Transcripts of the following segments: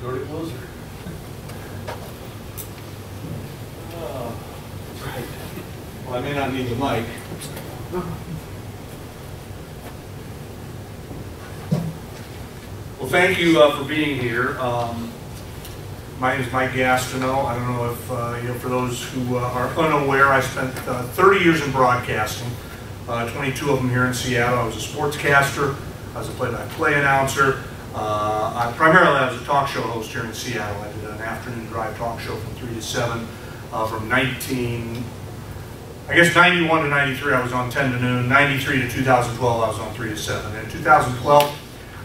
To closer. Right. Well, I may not need the mic. Well, thank you uh, for being here. Um, My name is Mike Gastineau. I don't know if, uh, you know, for those who uh, are unaware, I spent uh, 30 years in broadcasting, uh, 22 of them here in Seattle. I was a sportscaster, I was a play-by-play announcer. Uh, I- Primarily, I was a talk show host here in Seattle. I did an afternoon drive talk show from 3 to 7 uh, from 19, I guess 91 to 93, I was on 10 to noon. 93 to 2012, I was on 3 to 7. In 2012,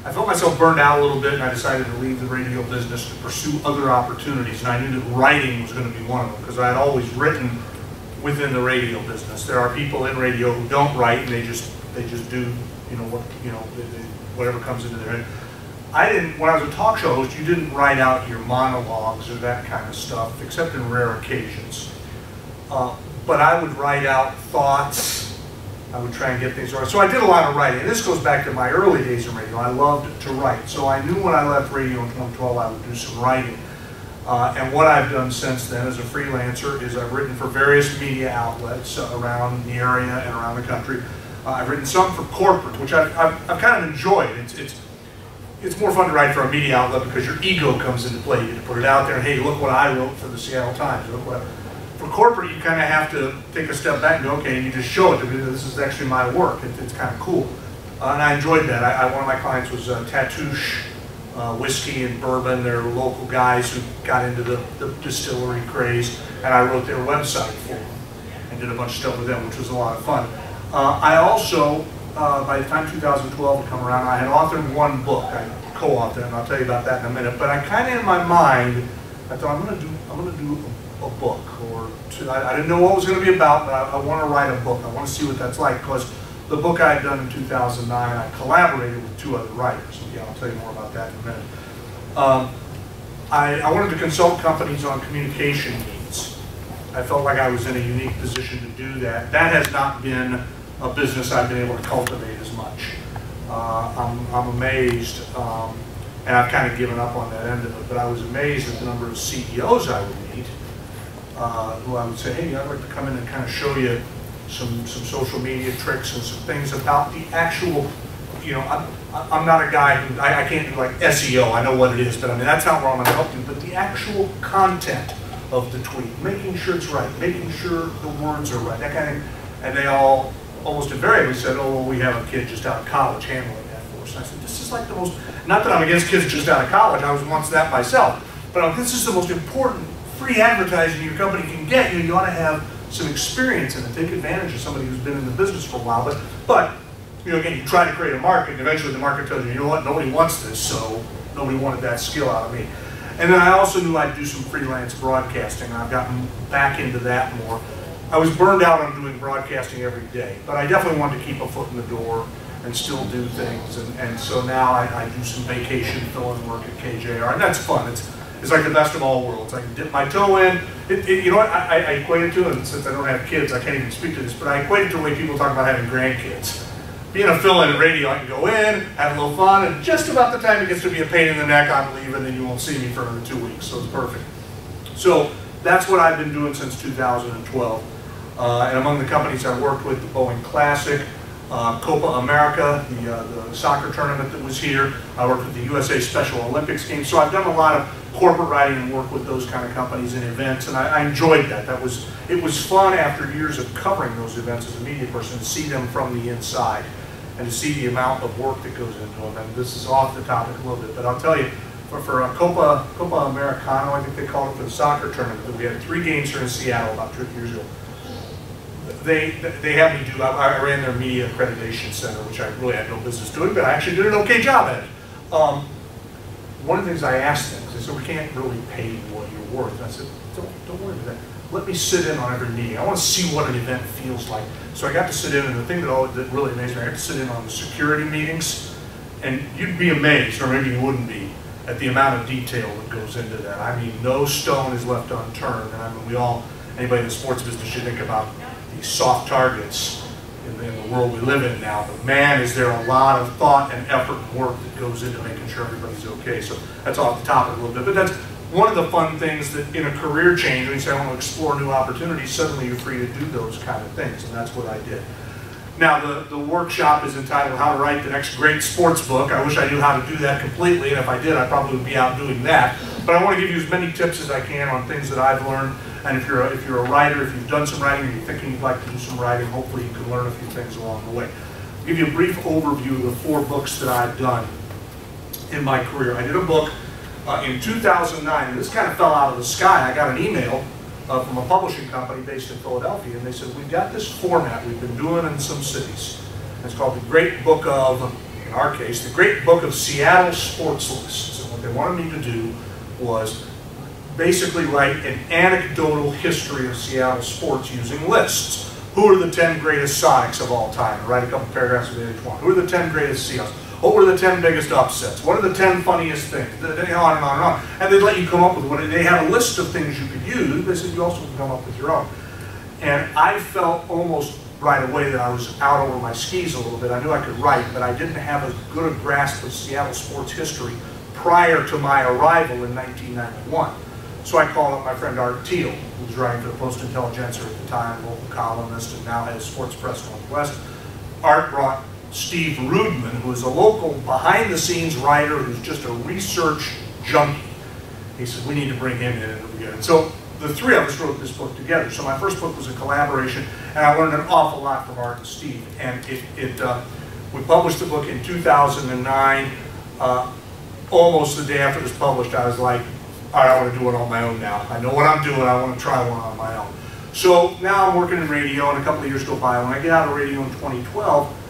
I felt myself burned out a little bit, and I decided to leave the radio business to pursue other opportunities. And I knew that writing was going to be one of them because I had always written within the radio business. There are people in radio who don't write, and they just they just do you know what you know whatever comes into their head. I didn't. When I was a talk show host, you didn't write out your monologues or that kind of stuff, except in rare occasions. Uh, but I would write out thoughts. I would try and get things right. So I did a lot of writing. And this goes back to my early days in radio. I loved to write. So I knew when I left radio in 2012 I would do some writing. Uh, and what I've done since then as a freelancer is I've written for various media outlets around the area and around the country. Uh, I've written some for corporate, which I've, I've, I've kind of enjoyed. It's, it's, it's more fun to write for a media outlet because your ego comes into play. You get to put it out there and, hey, look what I wrote for the Seattle Times. Look what for corporate, you kind of have to take a step back and go, okay, and you just show it. because This is actually my work. It, it's kind of cool. Uh, and I enjoyed that. I, I, one of my clients was uh, Tatoosh uh, Whiskey and Bourbon. They're local guys who got into the, the distillery craze, and I wrote their website for them and did a bunch of stuff with them, which was a lot of fun. Uh, I also, uh, by the time 2012 had come around, I had authored one book. I co-authored, and I'll tell you about that in a minute. But I kind of in my mind, I thought I'm going to do, I'm going to do a, a book or two. I, I, didn't know what it was going to be about, but I, I want to write a book. I want to see what that's like because the book I had done in 2009, I collaborated with two other writers. Yeah, I'll tell you more about that in a minute. Um, I, I wanted to consult companies on communication needs. I felt like I was in a unique position to do that. That has not been a business I've been able to cultivate as much. Uh, I'm, I'm amazed, um, and I've kind of given up on that end of it, but I was amazed at the number of CEOs I would meet uh, who I would say, hey, I'd like to come in and kind of show you some, some social media tricks and some things about the actual, you know, I'm, I'm not a guy who, I, I can't do like SEO, I know what it is, but I mean, that's not where I'm going to help you, but the actual content of the tweet, making sure it's right, making sure the words are right, that kind of, and they all almost invariably said, oh, well, we have a kid just out of college handling that for us. And I said, this is like the most, not that I'm against kids just out of college, I was once that myself, but this is the most important free advertising your company can get you. You ought to have some experience in it. Take advantage of somebody who's been in the business for a while. But, but you know, again, you try to create a market, and eventually the market tells you, you know what, nobody wants this, so nobody wanted that skill out of me. And then I also knew I'd do some freelance broadcasting. I've gotten back into that more. I was burned out on doing broadcasting every day, but I definitely wanted to keep a foot in the door and still do things. And, and so now I, I do some vacation fill-in work at KJR, and that's fun. It's it's like the best of all worlds. I can dip my toe in. It, it, you know what? I, I equate it to, and since I don't have kids, I can't even speak to this, but I equate it to the way people talk about having grandkids. Being a fill-in at radio, I can go in, have a little fun, and just about the time it gets to be a pain in the neck, I'm leaving, and you won't see me for another two weeks, so it's perfect. So that's what I've been doing since 2012. Uh, and among the companies I worked with, the Boeing Classic, uh, Copa America, the, uh, the soccer tournament that was here. I worked with the USA Special Olympics team. So I've done a lot of corporate writing and work with those kind of companies and events, and I, I, enjoyed that. That was it was fun after years of covering those events as a media person to see them from the inside and to see the amount of work that goes into them. And this is off the topic a little bit, but I'll tell you, for, for Copa Copa Americano, I think they called it for the soccer tournament we had three games here in Seattle about two years ago. They they had me do. I, I ran their media accreditation center, which I really had no business doing, but I actually did an okay job at it. Um, one of the things I asked them, because I said, we can't really pay you what you're worth. And I said, don't, don't worry about that. Let me sit in on every meeting. I want to see what an event feels like. So I got to sit in, and the thing that, that really amazed me, I got to sit in on the security meetings, and you'd be amazed, or maybe you wouldn't be, at the amount of detail that goes into that. I mean, no stone is left unturned. And I mean, we all, anybody in the sports business should think about soft targets in the, in the world we live in now. But man, is there a lot of thought and effort and work that goes into making sure everybody's okay. So that's off the topic a little bit. But that's one of the fun things that in a career change, when you say I want to explore new opportunities, suddenly you're free to do those kind of things. And that's what I did. Now, the, the workshop is entitled How to Write the Next Great Sports Book. I wish I knew how to do that completely, and if I did, I probably would be out doing that. But I want to give you as many tips as I can on things that I've learned. And if you're a, if you're a writer, if you've done some writing, or you're thinking you'd like to do some writing, hopefully you can learn a few things along the way. I'll give you a brief overview of the four books that I've done in my career. I did a book uh, in 2009, and this kind of fell out of the sky. I got an email uh, from a publishing company based in Philadelphia, and they said, we've got this format we've been doing in some cities. It's called the Great Book of, in our case, the Great Book of Seattle Sports Lists. And what they wanted me to do was basically write an anecdotal history of Seattle sports using lists. Who are the 10 greatest Sonics of all time? write a couple paragraphs of each one. Who are the 10 greatest Seahawks? What were the 10 biggest upsets? What are the 10 funniest things? On and on and on. And they'd let you come up with one. they had a list of things you could use. They said you also can come up with your own. And I felt almost right away that I was out over my skis a little bit. I knew I could write, but I didn't have as good a grasp of Seattle sports history prior to my arrival in 1991. So I called up my friend Art Thiel, who was writing for the Post Intelligencer at the time, local columnist, and now has Sports Press Northwest. Art brought Steve Rudman, who is a local behind-the-scenes writer who's just a research junkie. He said, we need to bring him in and it'll be good. So the three of us wrote this book together. So my first book was a collaboration, and I learned an awful lot from Art and Steve. And it, it uh, we published the book in 2009. Uh, almost the day after it was published, I was like, I want to do it on my own now. I know what I'm doing. I want to try one on my own. So now I'm working in radio, and a couple of years go by. When I get out of radio in 2012,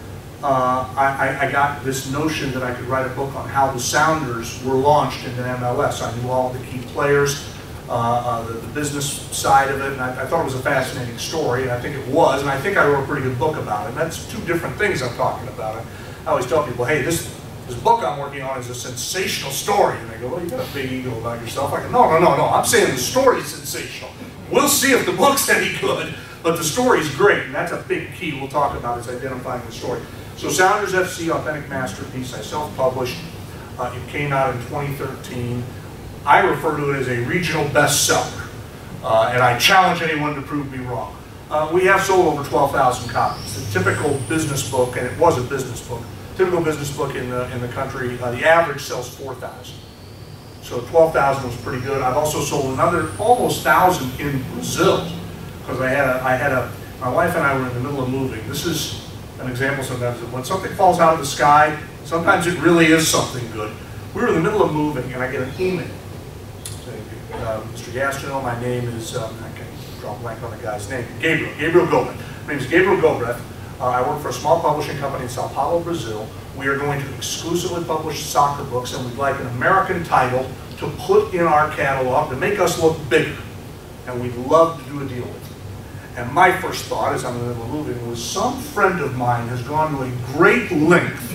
uh, I, I, got this notion that I could write a book on how the Sounders were launched into MLS. I knew all the key players, uh, uh, the, the, business side of it, and I, I, thought it was a fascinating story, and I think it was, and I think I wrote a pretty good book about it. And that's two different things I'm talking about. I always tell people, hey, this, this book I'm working on is a sensational story. And they go, well, you got a big ego about yourself. I go, no, no, no, no, I'm saying the story's sensational. We'll see if the book's any good, but the story's great, and that's a big key we'll talk about is identifying the story. So Sounders FC Authentic Masterpiece, I self-published. Uh, it came out in 2013. I refer to it as a regional bestseller, uh, and I challenge anyone to prove me wrong. Uh, we have sold over 12,000 copies. The typical business book, and it was a business book, typical business book in the, in the country, uh, the average sells 4,000. So 12,000 was pretty good. I've also sold another almost 1,000 in Brazil, because I had a, I had a, my wife and I were in the middle of moving. This is an example sometimes of when something falls out of the sky, sometimes it really is something good. We were in the middle of moving and I get an email saying, uh, Mr. Gastineau, my name is, um, I can draw a blank on the guy's name, Gabriel, Gabriel Gobret. My name is Gabriel Gobret. Uh, I work for a small publishing company in Sao Paulo, Brazil. We are going to exclusively publish soccer books and we'd like an American title to put in our catalog to make us look bigger. And we'd love to do a deal with you. and my first thought as I'm in the middle of moving was some friend of mine has gone to a great length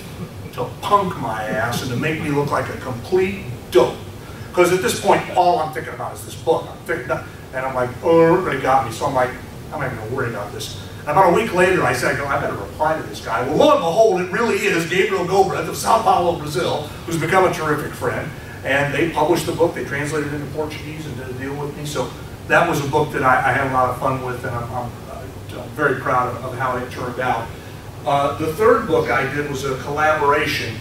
to punk my ass and to make me look like a complete dope. Because at this point, all I'm thinking about is this book. I'm thinking, and I'm like, oh, everybody got me. So I'm like, I'm not even gonna worry about this. And about a week later, I said, I, go, I better reply to this guy. Well, lo and behold, it really is Gabriel Gobret of Sao Paulo, Brazil, who's become a terrific friend. And they published the book. They translated it into Portuguese and did a deal with me. So that was a book that I, I, had a lot of fun with, and I'm, I'm uh, very proud of, of, how it turned out. Uh, the third book I did was a collaboration.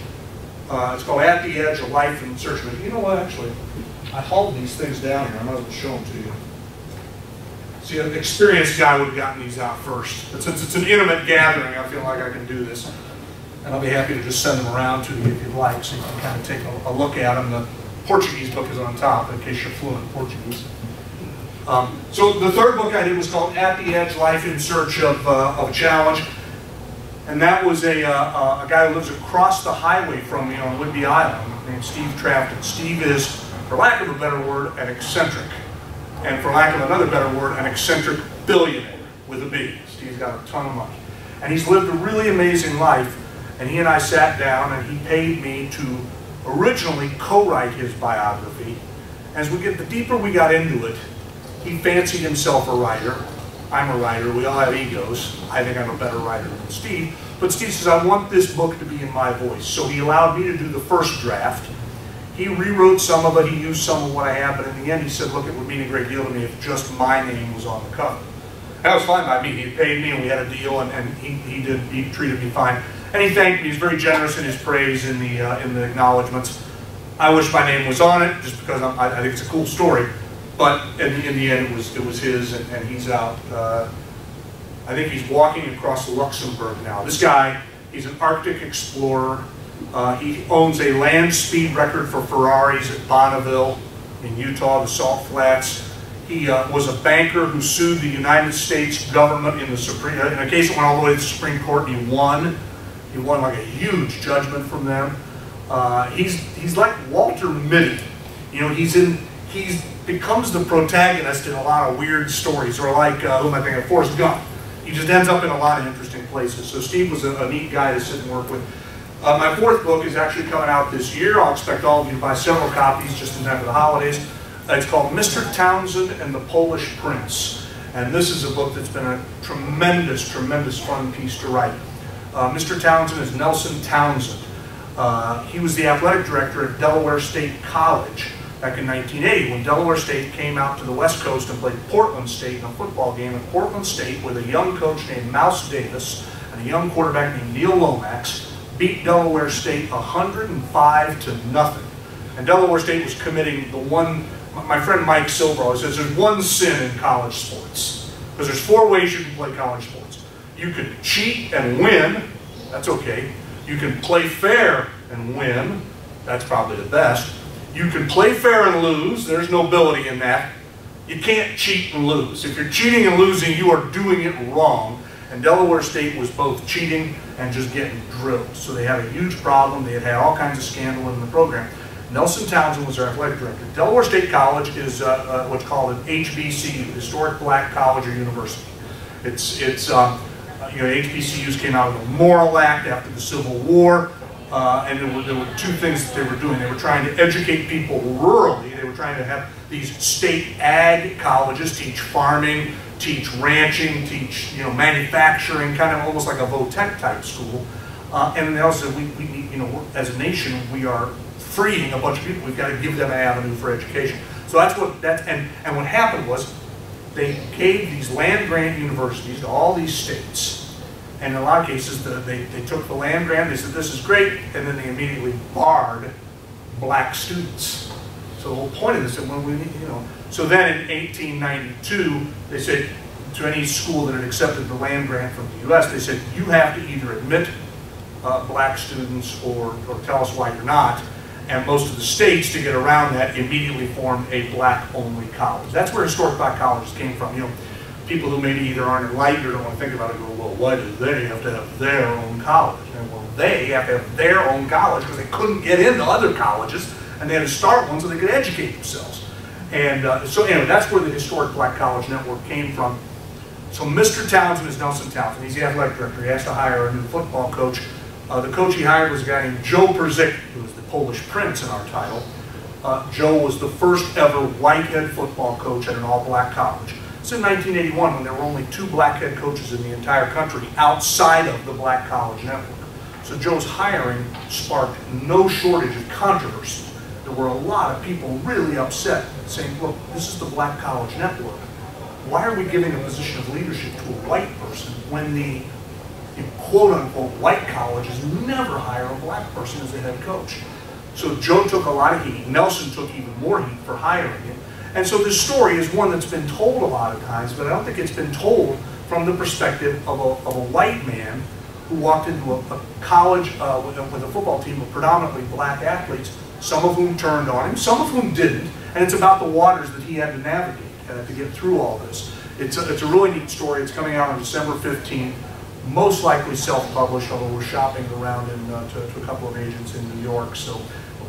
Uh, it's called At the Edge, A Life in Search of You know what, actually, I hauled these things down here. I might as well show them to you. See, an experienced guy would have gotten these out first. But since it's an intimate gathering, I feel like I can do this. And I'll be happy to just send them around to you if you'd like, so you can kind of take a, a look at them. The Portuguese book is on top, in case you're fluent in Portuguese. Um, so the third book I did was called At the Edge, Life in Search of, uh, of a Challenge. And that was a, uh, a guy who lives across the highway from me on Whidbey Island named Steve Trafton. Steve is, for lack of a better word, an eccentric. And for lack of another better word, an eccentric billionaire with a B. Steve's got a ton of money. And he's lived a really amazing life. And he and I sat down and he paid me to originally co-write his biography. As we get, the deeper we got into it, he fancied himself a writer. I'm a writer. We all have egos. I think I'm a better writer than Steve. But Steve says, I want this book to be in my voice. So he allowed me to do the first draft. He rewrote some of it. He used some of what I had, But in the end, he said, look, it would mean a great deal to me if just my name was on the cover. That was fine by me. He paid me and we had a deal and, and he, he, did, he treated me fine. And he thanked me. He's very generous in his praise in the, uh, in the acknowledgments. I wish my name was on it just because I'm, i think it's a cool story. But in the, in the end, it was, it was his and, and he's out. Uh, I think he's walking across Luxembourg now. This guy, he's an Arctic explorer. Uh, he owns a land speed record for Ferraris at Bonneville in Utah, the Salt Flats. He uh, was a banker who sued the United States government in the Supreme, in a case that went all the way to the Supreme Court, and he won. He won like a huge judgment from them. Uh, he's he's like Walter Mitty. You know, he's in he's becomes the protagonist in a lot of weird stories, or like uh, who am I thinking? Forrest Gump. He just ends up in a lot of interesting places. So Steve was a, a neat guy to sit and work with. Uh, my fourth book is actually coming out this year. I'll expect all of you to buy several copies just in time for the holidays. It's called Mr. Townsend and the Polish Prince. And this is a book that's been a tremendous, tremendous fun piece to write. Uh, Mr. Townsend is Nelson Townsend. Uh, he was the athletic director at Delaware State College back in 1980 when Delaware State came out to the West Coast and played Portland State in a football game at Portland State with a young coach named Mouse Davis and a young quarterback named Neil Lomax beat Delaware State 105 to nothing. And Delaware State was committing the one my friend Mike Silver says there's one sin in college sports. Because there's four ways you can play college sports. You can cheat and win, that's okay. You can play fair and win, that's probably the best. You can play fair and lose, there's nobility in that. You can't cheat and lose. If you're cheating and losing, you are doing it wrong. And Delaware State was both cheating and just getting drilled. So they had a huge problem. They had had all kinds of scandal in the program. Nelson Townsend was our athletic director. Delaware State College is uh, uh, what's called an HBCU, Historic Black College or University. It's, it's um, you know, HBCUs came out of the Morrill Act after the Civil War, uh, and there were, there were two things that they were doing. They were trying to educate people rurally. They were trying to have these state ag colleges teach farming, teach ranching, teach you know manufacturing, kind of almost like a vo-tech type school. Uh, and they also we, we you know as a nation we are freeing a bunch of people. We've got to give them an avenue for education. So that's what that and and what happened was they gave these land grant universities to all these states, and in a lot of cases the, they they took the land grant. They said this is great, and then they immediately barred black students. So the whole point of this, and when we you know, so then in 1892 they said to any school that had accepted the land grant from the U.S., they said you have to either admit uh, black students or, or tell us why you're not and most of the states, to get around that, immediately formed a black-only college. That's where historic black colleges came from. You know, people who maybe either aren't enlightened or don't want to think about it go, well, why do they have to have their own college? And well, they have to have their own college because they couldn't get into other colleges, and they had to start one so they could educate themselves. And uh, so anyway, that's where the historic black college network came from. So Mr. Townsend is Nelson Townsend. He's the athletic director. He has to hire a new football coach. Uh, the coach he hired was a guy named Joe Purzycki, who was the Polish prince in our title. Uh, Joe was the first ever white head football coach at an all-black college. It's in 1981 when there were only two black head coaches in the entire country outside of the black college network. So Joe's hiring sparked no shortage of controversy. There were a lot of people really upset saying, look, this is the black college network. Why are we giving a position of leadership to a white person when the quote unquote white colleges never hire a black person as a head coach? So Joe took a lot of heat. Nelson took even more heat for hiring him. And so this story is one that's been told a lot of times, but I don't think it's been told from the perspective of a, of a white man who walked into a, a college uh, with, a, with, a, football team of predominantly black athletes, some of whom turned on him, some of whom didn't, and it's about the waters that he had to navigate uh, to get through all this. It's a, it's a really neat story. It's coming out on December 15th, most likely self-published, although we're shopping around in, uh, to, to, a couple of agents in New York, so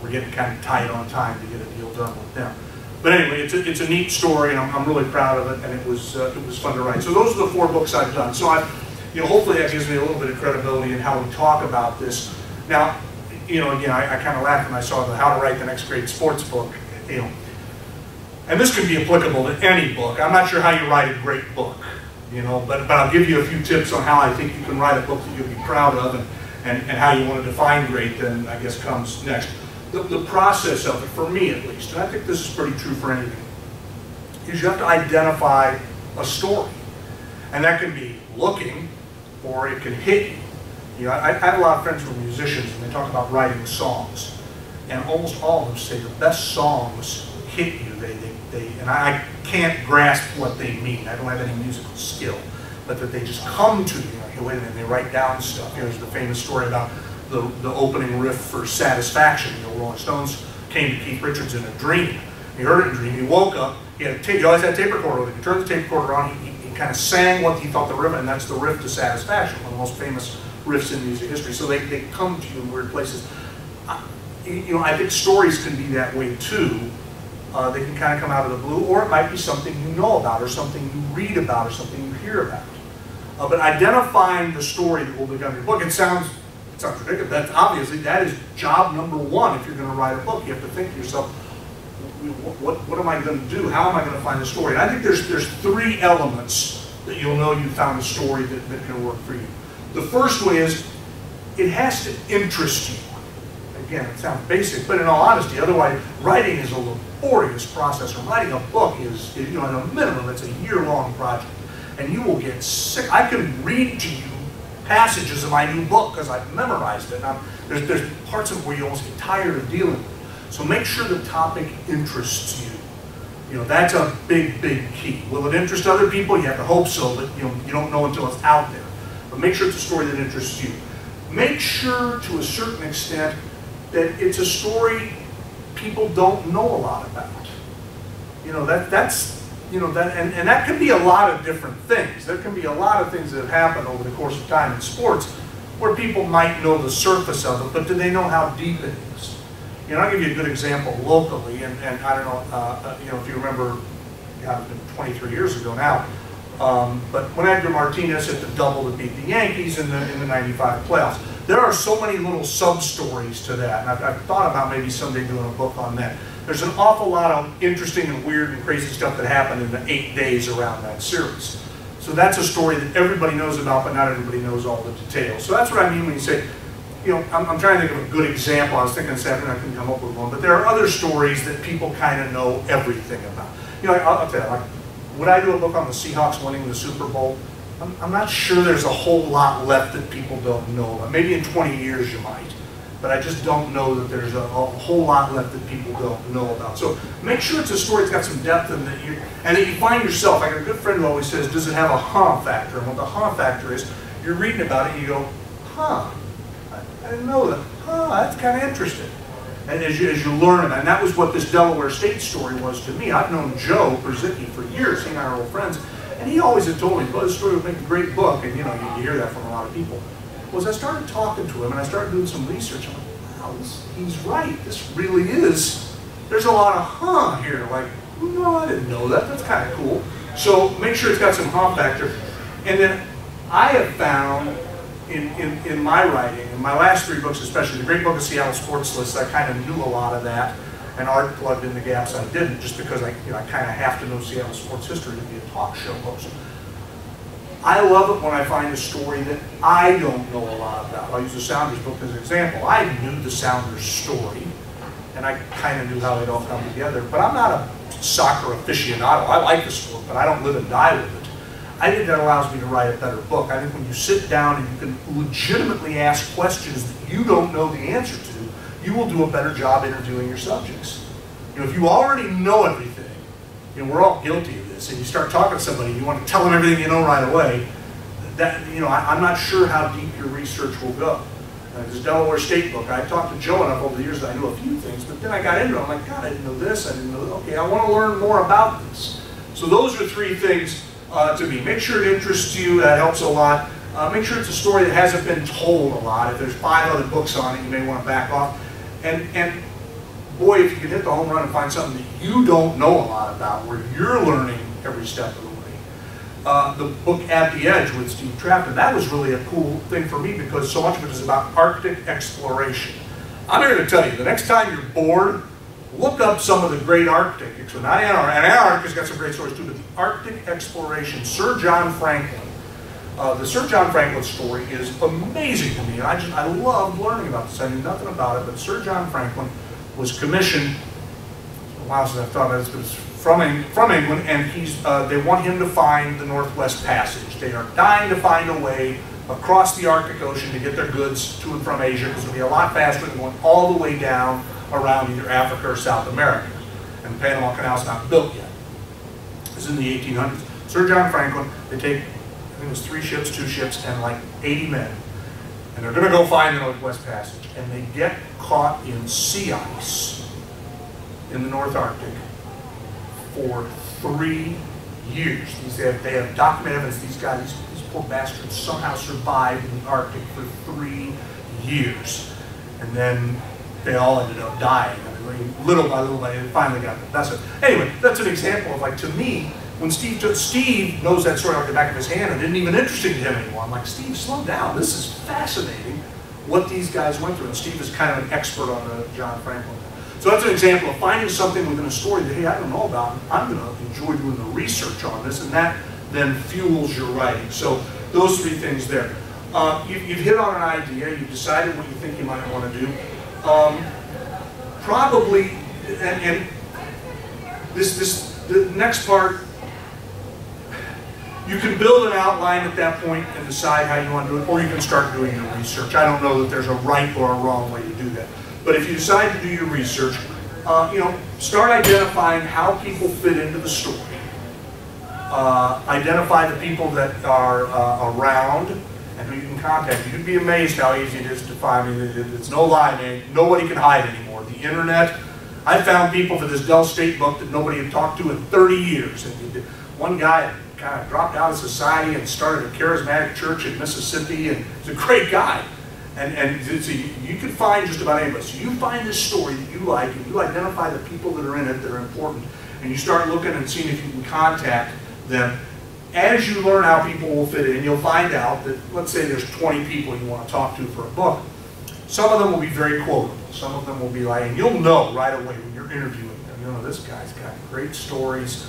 we're getting kind of tight on time to get a deal done with them. But anyway, it's a, it's a neat story, and I'm, I'm really proud of it, and it was uh, it was fun to write. So those are the four books I've done. So I, you know, hopefully that gives me a little bit of credibility in how we talk about this. Now, you know, again, I, I kind of laughed when I saw the How to Write the Next Great Sports Book. You know, and this could be applicable to any book. I'm not sure how you write a great book. you know, but, but I'll give you a few tips on how I think you can write a book that you'll be proud of and, and, and how you want to define great then I guess comes next. The, the process of it, for me at least, and I think this is pretty true for anything, is you have to identify a story. And that can be looking, or it can hit you. You know, I, I have a lot of friends who are musicians, and they talk about writing songs. And almost all of them say the best songs hit you. They, they, they, and I can't grasp what they mean. I don't have any musical skill. But that they just come to you. Like, wait a minute, they write down stuff. You know, there's the famous story about the, the opening riff for Satisfaction. You know, Rolling Stones came to Keith Richards in a dream. He heard it in a dream. He woke up. He had a tape. He always had a tape recorder. He turned the tape recorder on. He, he, he kind of sang what he thought the riff, and that's the riff to Satisfaction, one of the most famous riffs in music history. So they, they come to you in weird places. I, you know, I think stories can be that way too. Uh, they can kind of come out of the blue, or it might be something you know about, or something you read about, or something you hear about. Uh, but identifying the story that will become your book, it sounds, it sounds ridiculous. That's obviously, that is job number one if you're going to write a book. You have to think to yourself, what, what, what am I going to do? How am I going to find the story? And I think there's, there's three elements that you'll know you found a story that, that can work for you. The first one is, it has to interest you. Again, it sounds basic, but in all honesty, otherwise, writing is a laborious process. And writing a book is, you know, at a minimum, it's a year-long project. And you will get sick. I can read to you passages of my new book because I've memorized it. there's, there's parts of it where you almost get tired of dealing with it. So make sure the topic interests you. You know, that's a big, big key. Will it interest other people? You have to hope so, but you know, you don't know until it's out there. But make sure it's a story that interests you. Make sure, to a certain extent, that it's a story people don't know a lot about. You know, that, that's, you know, that, and, and that can be a lot of different things. There can be a lot of things that have happened over the course of time in sports where people might know the surface of it, but do they know how deep it is? You know, I'll give you a good example locally, and, and I don't know, uh, uh you know, if you remember, yeah, 23 years ago now, um, but when Edgar Martinez hit the double to beat the Yankees in the, in the 95 playoffs, there are so many little sub-stories to that, and I've, I've, thought about maybe someday doing a book on that. There's an awful lot of interesting and weird and crazy stuff that happened in the eight days around that series. So that's a story that everybody knows about, but not everybody knows all the details. So that's what I mean when you say, you know, I'm, I'm trying to think of a good example. I was thinking this afternoon, I couldn't come up with one, but there are other stories that people kind of know everything about. You know, I'll, I'll tell you, like, would I do a book on the Seahawks winning the Super Bowl? I'm, I'm not sure there's a whole lot left that people don't know about. Maybe in 20 years you might, but I just don't know that there's a, a, whole lot left that people don't know about. So make sure it's a story that's got some depth and that you and that you find yourself. Like a good friend who always says, does it have a huh factor? And what the huh factor is, you're reading about it and you go, huh, I, I didn't know that. Huh, that's kind of interesting. And as you, as you learn and that was what this Delaware State story was to me. I've known Joe Purzycki for years, he and I are old friends, and he always had told me, well, this story would make a great book, and you know, you, hear that from a lot of people. Was I started talking to him and I started doing some research, I'm like, wow, this, he's right. This really is, there's a lot of huh here. Like, no, I didn't know that. That's kind of cool. So make sure it's got some huh factor. And then I have found in, in, in my writing, in my last three books especially, the Great Book of Seattle Sports Lists, I kind of knew a lot of that, and Art plugged in the gaps I didn't, just because I, you know, I kind of have to know Seattle sports history to be a talk show host. I love it when I find a story that I don't know a lot about. I'll use the Sounders book as an example. I knew the Sounders story, and I kind of knew how they'd all come together, but I'm not a soccer aficionado. I like the sport, but I don't live and die with it. I think that allows me to write a better book. I think when you sit down and you can legitimately ask questions that you don't know the answer to, you will do a better job interviewing your subjects. You know, if you already know everything, you know, we're all guilty of this, and you start talking to somebody, and you want to tell them everything you know right away, that, you know, I, am not sure how deep your research will go. Uh, this Delaware State book, I talked to Joe enough over the years that I knew a few things, but then I got into it, I'm like, God, I didn't know this, I didn't know, okay, I want to learn more about this. So those are three things uh, to me. Make sure it interests you, that helps a lot. Uh, make sure it's a story that hasn't been told a lot. If there's five other books on it, you may want to back off. And, and boy, if you can hit the home run and find something that you don't know a lot about, where you're learning every step of the way. Uh, the book At the Edge with Steve Trafton, that was really a cool thing for me because so much of it is about Arctic exploration. I'm here to tell you, the next time you're bored, look up some of the great Arctic, so not Antarctica, and Antarctica's got some great stories too, but the Arctic exploration, Sir John Franklin, uh, the Sir John Franklin story is amazing to me, and I just, I love learning about this. I knew nothing about it, but Sir John Franklin was commissioned, a while since I've thought about but it's from, from England, and he's, uh, they want him to find the Northwest Passage. They are dying to find a way across the Arctic Ocean to get their goods to and from Asia, because it'll be a lot faster than going all the way down around either Africa or South America. And the Panama Canal's not built yet. It's in the 1800s. Sir John Franklin, they take I think it was three ships, two ships, and like 80 men. And they're going to go find the Northwest Passage. And they get caught in sea ice in the North Arctic for three years. These, they, have, they have documented evidence these guys, these poor bastards, somehow survived in the Arctic for three years. And then they all ended up dying. I mean, little by little, they finally got the best of it. Anyway, that's an example of like, to me, when Steve Steve knows that story like the back of his hand and didn't even interesting to him anymore. I'm like, Steve, slow down. This is fascinating what these guys went through. And Steve is kind of an expert on the John Franklin. So that's an example of finding something within a story that, hey, I don't know about. I'm going to enjoy doing the research on this, and that then fuels your writing. So those three things there. Uh, you, have hit on an idea. You've decided what you think you might want to do. Um, probably, and, and this, this, the next part you can build an outline at that point and decide how you want to do it, or you can start doing your research. I don't know that there's a right or a wrong way to do that. But if you decide to do your research, uh, you know, start identifying how people fit into the story. Uh, identify the people that are uh, around and who you can contact. You'd be amazed how easy it is to find. Mean, it's no lie, man. Nobody can hide anymore. The internet. I found people for this Del State book that nobody had talked to in 30 years. And one guy kind of dropped out of society and started a charismatic church in Mississippi, and he's a great guy. And, and so you, you can find just about anybody. So you find this story that you like, and you identify the people that are in it that are important, and you start looking and seeing if you can contact them. As you learn how people will fit in, you'll find out that, let's say there's 20 people you want to talk to for a book. Some of them will be very quotable. Some of them will be like, and you'll know right away when you're interviewing them, you know, this guy's got great stories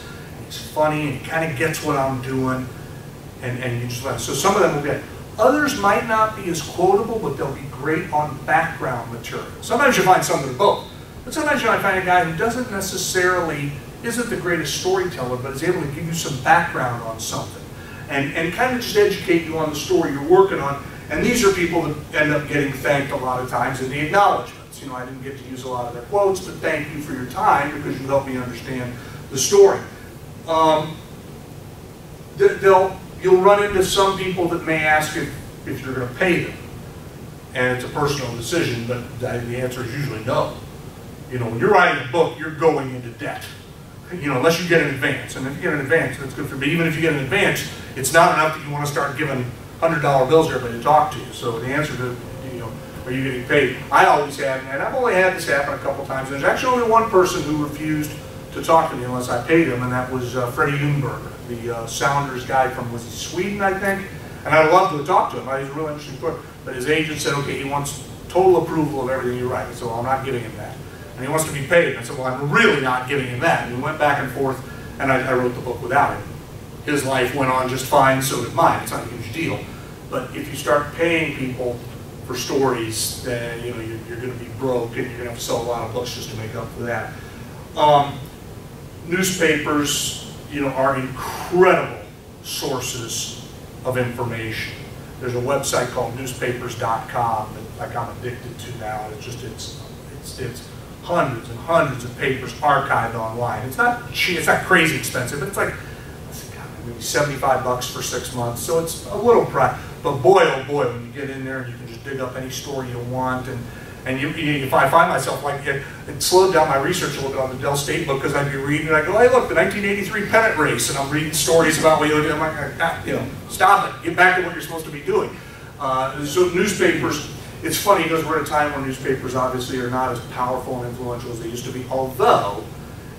He's funny and he kind of gets what I'm doing. And, and you just let So some of them will get. Others might not be as quotable, but they'll be great on background material. Sometimes you find some that are both. But sometimes you might find a guy who doesn't necessarily, isn't the greatest storyteller, but is able to give you some background on something. And, and kind of just educate you on the story you're working on. And these are people that end up getting thanked a lot of times in the acknowledgments. You know, I didn't get to use a lot of their quotes, but thank you for your time because you helped me understand the story um, they'll, you'll run into some people that may ask if, if you're going to pay them. And it's a personal decision, but the answer is usually no. You know, when you're writing a book, you're going into debt. You know, unless you get an advance. And if you get an advance, that's good for me. Even if you get an advance, it's not enough that you want to start giving $100 bills to everybody to talk to you. So the answer to, you know, are you getting paid? I always have, and I've only had this happen a couple times. There's actually only one person who refused to talk to me unless I paid him, and that was uh, Freddie Ljungberg, the uh, Sounders guy from, was he Sweden, I think? And I'd love to talk to him. He's a real interesting person. But his agent said, okay, he wants total approval of everything you write. So I'm not giving him that. And he wants to be paid. I said, well, I'm really not giving him that. And we went back and forth, and I, I wrote the book without him. His life went on just fine, so did mine. It's not a huge deal. But if you start paying people for stories, then you know you're, you're going to be broke, and you're going to have to sell a lot of books just to make up for that. Um, newspapers, you know, are incredible sources of information. There's a website called newspapers.com that like I'm addicted to now. It's just it's it's it's hundreds and hundreds of papers archived online. It's not cheap, it's not crazy expensive, but it's like maybe 75 bucks for six months. So it's a little price. But boy, oh boy, when you get in there and you can just dig up any story you want and and you, you, if I find myself like it, it slowed down my research a little bit on the Del State book because I'd be reading and I go, hey, look, the 1983 pennant race, and I'm reading stories about what you're doing. I'm like, ah, you know, stop it. Get back to what you're supposed to be doing. Uh, so newspapers, it's funny because we're at a time where newspapers obviously are not as powerful and influential as they used to be. Although,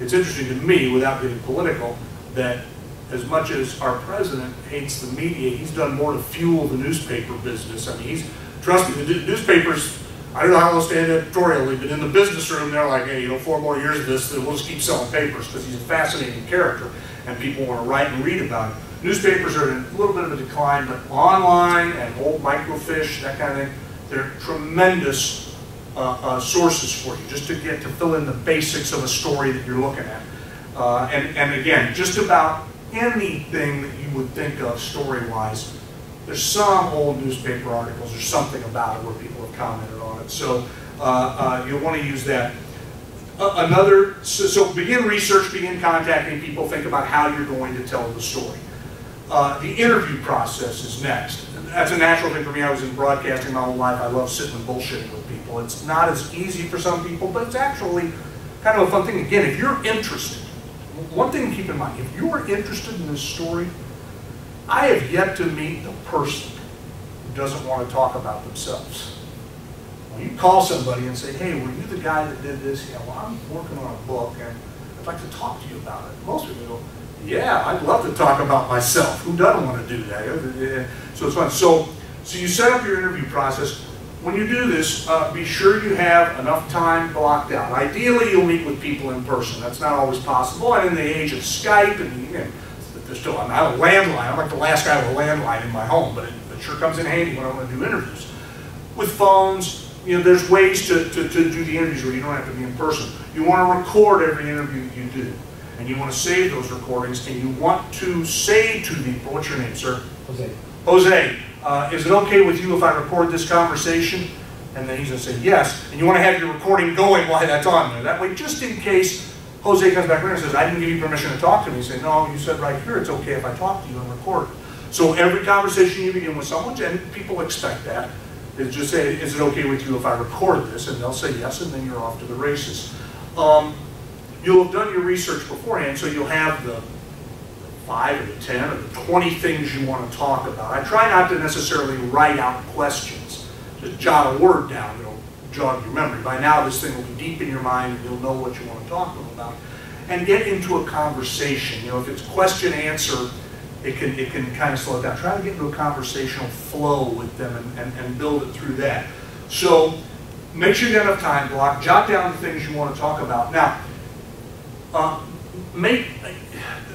it's interesting to me, without getting political, that as much as our president hates the media, he's done more to fuel the newspaper business. I mean, he's, trust me, the newspapers I don't know how they'll stand editorially, but in the business room, they're like, hey, you know, four more years of this, then we'll just keep selling papers because he's a fascinating character and people want to write and read about him. Newspapers are in a little bit of a decline, but online and old microfiche, that kind of thing, they're tremendous uh, uh, sources for you just to get to fill in the basics of a story that you're looking at. Uh, and, and again, just about anything that you would think of story-wise, there's some old newspaper articles or something about it where people have commented on it. So uh, uh, you'll want to use that. Another, so, so, begin research, begin contacting people, think about how you're going to tell the story. Uh, the interview process is next. That's a natural thing for me. I was in broadcasting my whole life. I love sitting and bullshitting with people. It's not as easy for some people, but it's actually kind of a fun thing. Again, if you're interested, one thing to keep in mind, if you are interested in this story, I have yet to meet the person who doesn't want to talk about themselves. When you call somebody and say, hey, were you the guy that did this? Yeah, well, I'm working on a book and I'd like to talk to you about it. Most people go, yeah, I'd love to talk about myself. Who doesn't want to do that? So it's fun. So, so you set up your interview process. When you do this, uh, be sure you have enough time blocked out. Ideally, you'll meet with people in person. That's not always possible. And in the age of Skype, and you know, there's still, I'm not a landline. I'm like the last guy with a landline in my home, but it, it sure comes in handy when I want to do interviews. With phones, you know, there's ways to, to, to do the interviews where you don't have to be in person. You want to record every interview that you do and you want to save those recordings, and you want to say to the, what's your name, sir? Jose. Jose, uh, is it okay with you if I record this conversation? And then he's going to say yes, and you want to have your recording going while that's on there. That way, just in case Jose comes back later and says, I didn't give you permission to talk to me, you say, no, you said right here it's okay if I talk to you and record. So every conversation you begin with someone, and people expect that, is just say, is it okay with you if I record this? And they'll say yes, and then you're off to the races. Um, You'll have done your research beforehand, so you'll have the five or the 10 or the 20 things you want to talk about. I try not to necessarily write out questions. Just jot a word down, it'll jog your memory. By now this thing will be deep in your mind and you'll know what you want to talk about. And get into a conversation. You know, if it's question answer, it can, it can kind of slow it down. Try to get into a conversational flow with them and, and, and build it through that. So make sure you have enough time block, jot down the things you want to talk about. Now, uh,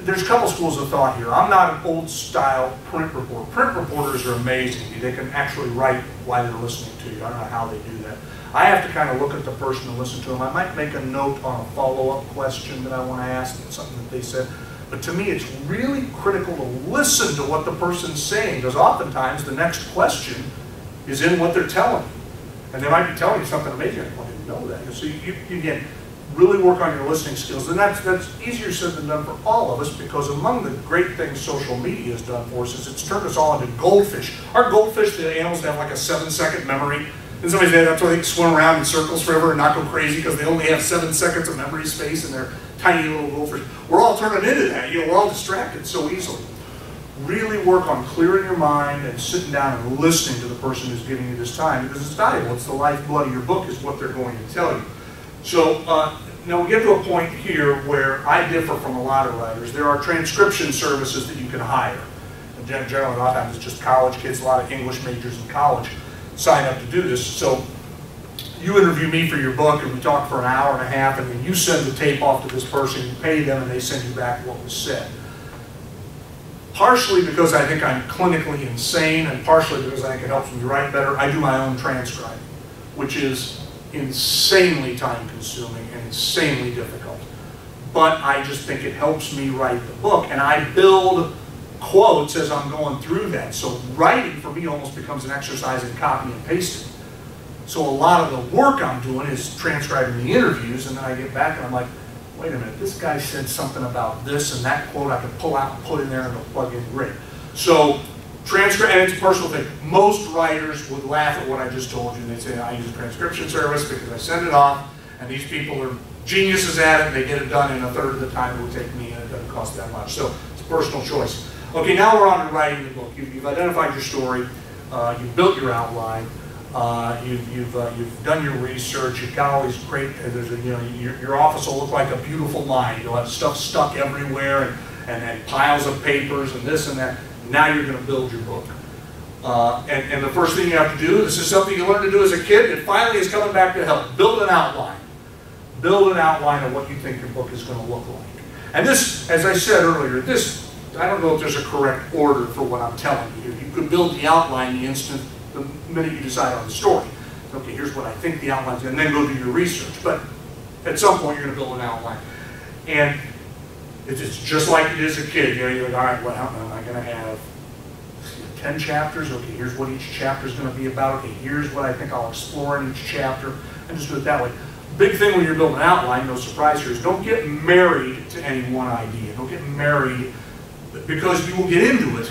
there's a couple schools of thought here. I'm not an old style print reporter. Print reporters are amazing. They can actually write while they're listening to you. I don't know how they do that. I have to kind of look at the person and listen to them. I might make a note on a follow-up question that I want to ask, something that they said. But to me, it's really critical to listen to what the person's saying, because oftentimes the next question is in what they're telling you. And they might be telling you something amazing. I didn't know that. So you, you, really work on your listening skills. And that's, that's easier said than done for all of us because among the great things social media has done for us is it's turned us all into goldfish. Our goldfish, the animals have like a seven second memory. And somebody said that's why they swim around in circles forever and not go crazy because they only have seven seconds of memory space and they're tiny little goldfish. We're all turning into that. You know, we're all distracted so easily. Really work on clearing your mind and sitting down and listening to the person who's giving you this time because it's valuable. It's the lifeblood of your book is what they're going to tell you. So uh, now we get to a point here where I differ from a lot of writers. There are transcription services that you can hire. And generally, a lot of times it's just college kids, a lot of English majors in college sign up to do this. So you interview me for your book and we talk for an hour and a half and then you send the tape off to this person, you pay them and they send you back what was said. Partially because I think I'm clinically insane and partially because I think it helps me write better, I do my own transcribing, which is insanely time consuming insanely difficult. But I just think it helps me write the book and I build quotes as I'm going through that. So writing for me almost becomes an exercise in copy and pasting. So a lot of the work I'm doing is transcribing the interviews and then I get back and I'm like, wait a minute, this guy said something about this and that quote I can pull out and put in there and it'll plug in great. So Transcript, and it's a personal thing. Most writers would laugh at what I just told you. And they'd say, I use a transcription service because I send it off, and these people are geniuses at it, and they get it done in a third of the time it would take me, and it doesn't cost that much. So it's a personal choice. Okay, now we're on to writing the book. You've, you've identified your story, uh, you've built your outline, uh, you've, you've, uh, you've done your research, you've got all these great, uh, there's a, you know, your, your office will look like a beautiful mine. You'll have stuff stuck everywhere, and, and, and piles of papers, and this and that. Now you're going to build your book. Uh, and, and the first thing you have to do, this is something you learned to do as a kid, it finally is coming back to help. Build an outline. Build an outline of what you think your book is going to look like. And this, as I said earlier, this, I don't know if there's a correct order for what I'm telling you. You could build the outline the instant, the minute you decide on the story. Okay, here's what I think the outline's, and then go do your research. But at some point, you're going to build an outline. And it's just like it is a kid. You know, you're like, all right, what am I going to have? 10 chapters. Okay, here's what each chapter is going to be about. Okay, here's what I think I'll explore in each chapter. And just do it that way. Big thing when you're building an outline, no surprise here, is don't get married to any one idea. Don't get married because you will get into it.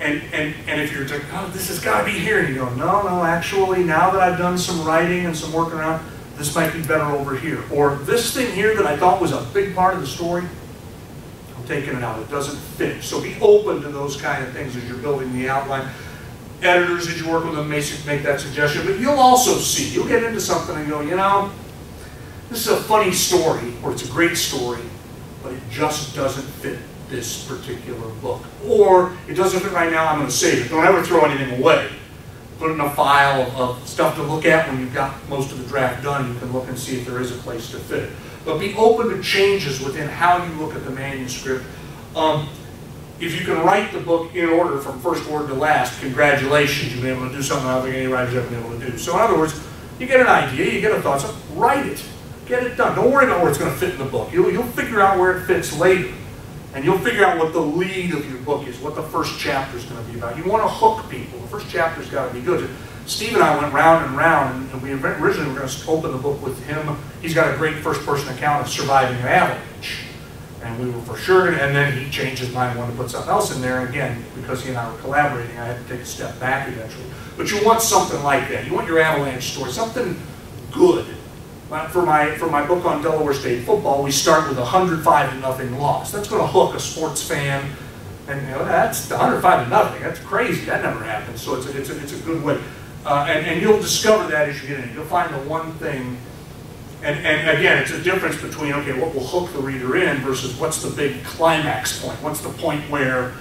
And, and, and if you're like, oh, this has got to be here, and you go, no, no, actually, now that I've done some writing and some working around, this might be better over here. Or this thing here that I thought was a big part of the story, I'm taking it out. It doesn't fit. So be open to those kind of things as you're building the outline. Editors, as you work with them, may make that suggestion. But you'll also see, you'll get into something and go, you know, this is a funny story, or it's a great story, but it just doesn't fit this particular book. Or it doesn't fit right now, I'm going to save it. Don't ever throw anything away put it in a file of stuff to look at when you've got most of the draft done. You can look and see if there is a place to fit it. But be open to changes within how you look at the manuscript. Um, if you can write the book in order from first word to last, congratulations, you've been able to do something I don't think any writer's ever been able to do. So in other words, you get an idea, you get a thought, so write it. Get it done. Don't worry about where it's going to fit in the book. You'll, you'll figure out where it fits later. And you'll figure out what the lead of your book is, what the first chapter is going to be about. You want to hook people. The first chapter's got to be good. Steve and I went round and round, and we originally were going to open the book with him. He's got a great first-person account of surviving an avalanche. And we were for sure, and then he changed his mind and wanted to put something else in there. Again, because he and I were collaborating, I had to take a step back eventually. But you want something like that. You want your avalanche story, something good for my, for my book on Delaware State football, we start with a 105 to nothing loss. That's going to hook a sports fan. And you know, that's 105 to nothing. That's crazy. That never happens. So it's a, it's a, it's a good way. Uh, and, and you'll discover that as you get in. You'll find the one thing. And, and again, it's a difference between, okay, what will hook the reader in versus what's the big climax point? What's the point where,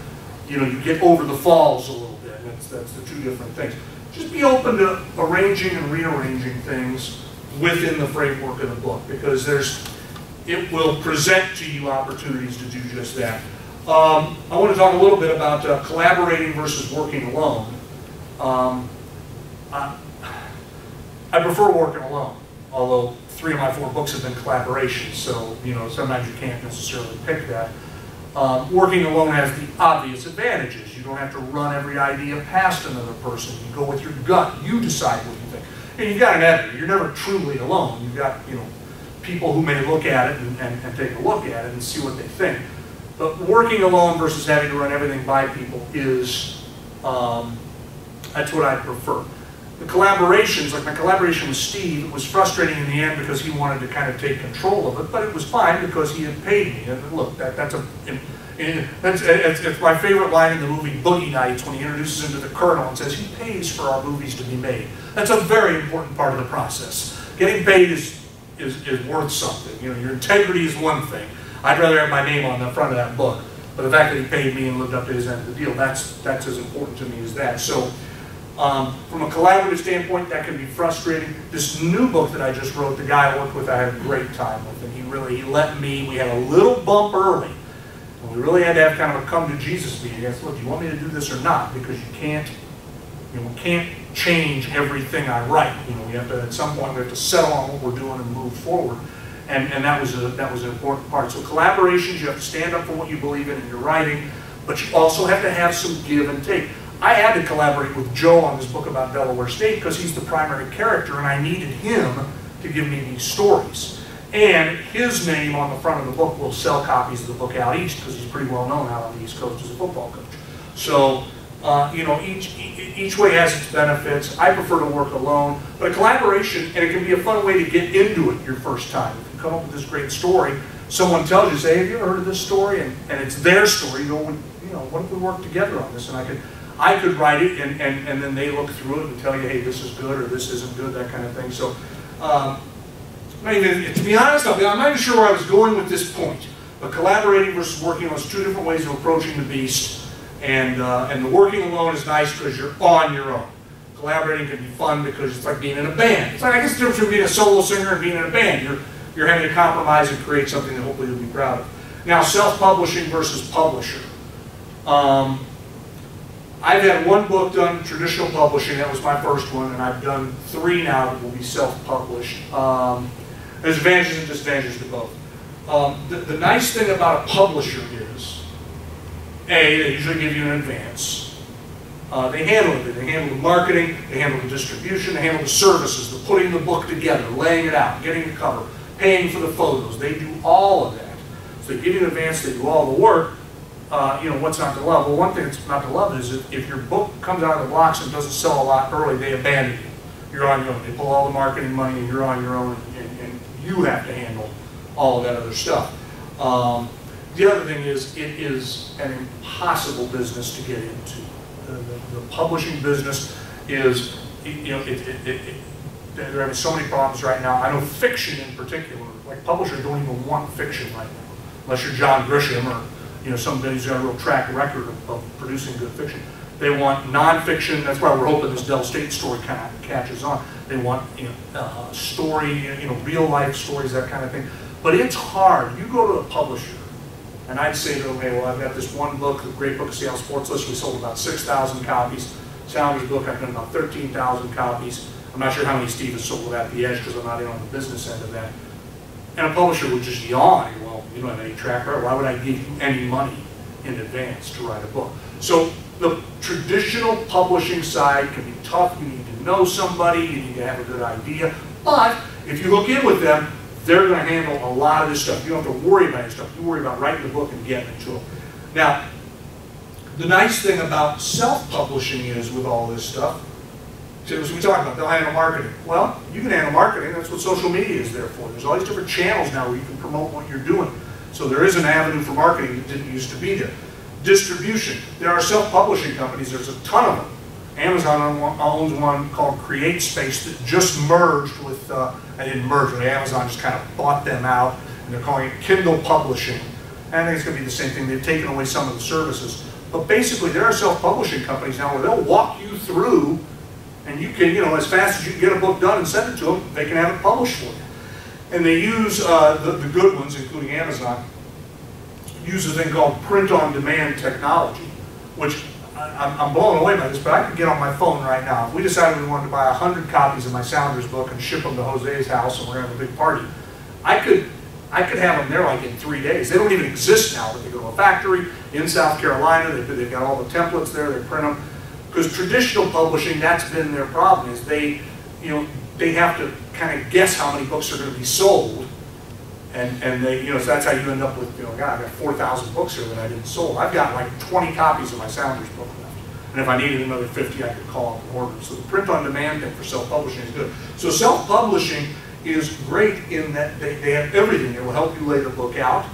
you know, you get over the falls a little bit? That's, that's the two different things. Just be open to arranging and rearranging things within the framework of the book because there's it will present to you opportunities to do just that. Um, I want to talk a little bit about uh, collaborating versus working alone. Um, I, I, prefer working alone, although three of my four books have been collaborations, so you know sometimes you can't necessarily pick that. Um, working alone has the obvious advantages. You don't have to run every idea past another person. You go with your gut. You decide what you think. And you've got an editor. You're never truly alone. You've got you know people who may look at it and, and, and take a look at it and see what they think. But working alone versus having to run everything by people is, um, that's what I prefer. The collaborations, like my collaboration with Steve, was frustrating in the end because he wanted to kind of take control of it, but it was fine because he had paid me. And look, that, that's a, that's, it's, it's my favorite line in the movie Boogie Nights when he introduces him to the Colonel and says, he pays for our movies to be made. That's a very important part of the process. Getting paid is, is, is worth something. You know, your integrity is one thing. I'd rather have my name on the front of that book. But the fact that he paid me and lived up to his end of the deal, that's, that's as important to me as that. So um, from a collaborative standpoint, that can be frustrating. This new book that I just wrote, the guy I worked with, I had a great time with. And he really, he let me, we had a little bump early. And we really had to have kind of a come to Jesus meeting. I said, look, do you want me to do this or not? Because you can't, you know, we can't change everything I write. You know, we have to, at some point, we have to settle on what we're doing and move forward. And, and that, was a, that was an important part. So collaborations, you have to stand up for what you believe in in your writing, but you also have to have some give and take. I had to collaborate with Joe on this book about Delaware State because he's the primary character and I needed him to give me these stories. And his name on the front of the book will sell copies of the book out east because he's pretty well known out on the East Coast as a football coach. So uh, you know, each, each way has its benefits. I prefer to work alone, but a collaboration, and it can be a fun way to get into it your first time. If you come up with this great story, someone tells you, say, have you ever heard of this story? And, and it's their story, you go, you know, what if we work together on this? And I could, I could write it, and, and, and then they look through it and tell you, hey, this is good or this isn't good, that kind of thing. So, um, I mean, to be honest, I'm not even sure where I was going with this point. But collaborating versus working on is two different ways of approaching the beast And, uh, and the working alone is nice because you're on your own. Collaborating can be fun because it's like being in a band. It's like, I guess the difference between being a solo singer and being in a band. You're, you're having to compromise and create something that hopefully you'll be proud of. Now, self-publishing versus publisher. Um, I've had one book done traditional publishing, that was my first one, and I've done three now that will be self-published. Um, there's advantages and disadvantages to both. Um, the, the nice thing about a publisher is, A, they usually give you an advance. Uh, they handle it. They handle the marketing, they handle the distribution, they handle the services, the putting the book together, laying it out, getting the cover, paying for the photos. They do all of that. So they give you an advance, they do all the work, uh, you know, what's not to love? Well, one thing that's not to love is if, your book comes out of the blocks and doesn't sell a lot early, they abandon you. You're on your own. They pull all the marketing money and you're on your own and, and you have to handle all of that other stuff. Um, the other thing is it is an impossible business to get into. The, the, the publishing business is, you know, it, it, it, they're having so many problems right now. I know fiction in particular, like publishers don't even want fiction right now, unless you're John Grisham or you know, somebody who's got a real track record of, of producing good fiction. They want nonfiction. That's why we're hoping this Del State story kind of catches on. They want you know uh, story, you know, real life stories, that kind of thing. But it's hard. You go to a publisher, and I'd say to them, hey, well, I've got this one book, the Great Book of Seattle Sports List. We sold about 6,000 copies. Sounders book, I've done about 13,000 copies. I'm not sure how many Steve has sold at the edge because I'm not in on the business end of that. And a publisher would just yawn, well, you don't have any track record, why would I give you any money in advance to write a book? So the traditional publishing side can be tough, you need to know somebody, you need to have a good idea, but if you hook in with them, they're going to handle a lot of this stuff. You don't have to worry about this stuff. You worry about writing the book and getting it to them. Now, the nice thing about self-publishing is with all this stuff, as we talked about, they'll handle marketing. Well, you can handle marketing. That's what social media is there for. There's all these different channels now where you can promote what you're doing. So there is an avenue for marketing that didn't used to be there. Distribution. There are self-publishing companies. There's a ton of them. Amazon owns one called CreateSpace that just merged with, uh, I didn't merge, but Amazon just kind of bought them out, and they're calling it Kindle Publishing. And I think it's going to be the same thing. They've taken away some of the services. But basically, there are self-publishing companies now where they'll walk you through and you can, you know, as fast as you can get a book done and send it to them, they can have it published for you. And they use, uh, the, the good ones, including Amazon, use a thing called print-on-demand technology, which I, I'm blown away by this, but I could get on my phone right now. If we decided we wanted to buy 100 copies of my Sounders book and ship them to Jose's house and we're going to have a big party, I could I could have them there like in three days. They don't even exist now, but they go to a factory in South Carolina. They, they've got all the templates there. They print them. Because traditional publishing, that's been their problem, is they, you know, they have to kind of guess how many books are going to be sold. And, and they, you know, so that's how you end up with, you know, God, I've got 4,000 books here that I didn't sold. I've got like 20 copies of my Sounders book left. And if I needed another 50, I could call up and order. So the print-on-demand thing for self-publishing is good. So self-publishing is great in that they, they have everything. It will help you lay the book out.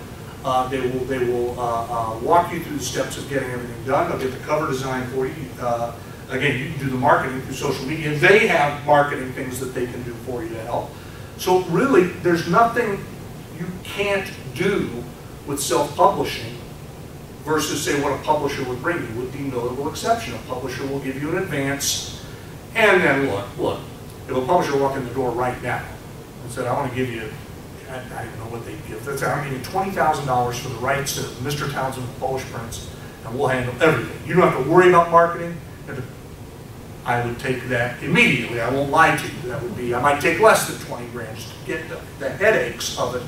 Uh, they will, they will uh, uh, walk you through the steps of getting everything done. They'll get the cover design for you. Uh, again, you can do the marketing through social media. They have marketing things that they can do for you to help. So really, there's nothing you can't do with self-publishing versus say what a publisher would bring you with the notable exception. A publisher will give you an advance and then look, look, if a publisher walked in the door right now and said, I want to give you I, I don't know what they give. I'm giving twenty thousand dollars for the rights to Mr. Townsend Polish Prince, and we'll handle everything. You don't have to worry about marketing. I would take that immediately. I won't lie to you. That would be, I might take less than 20 grand to get the, the headaches of it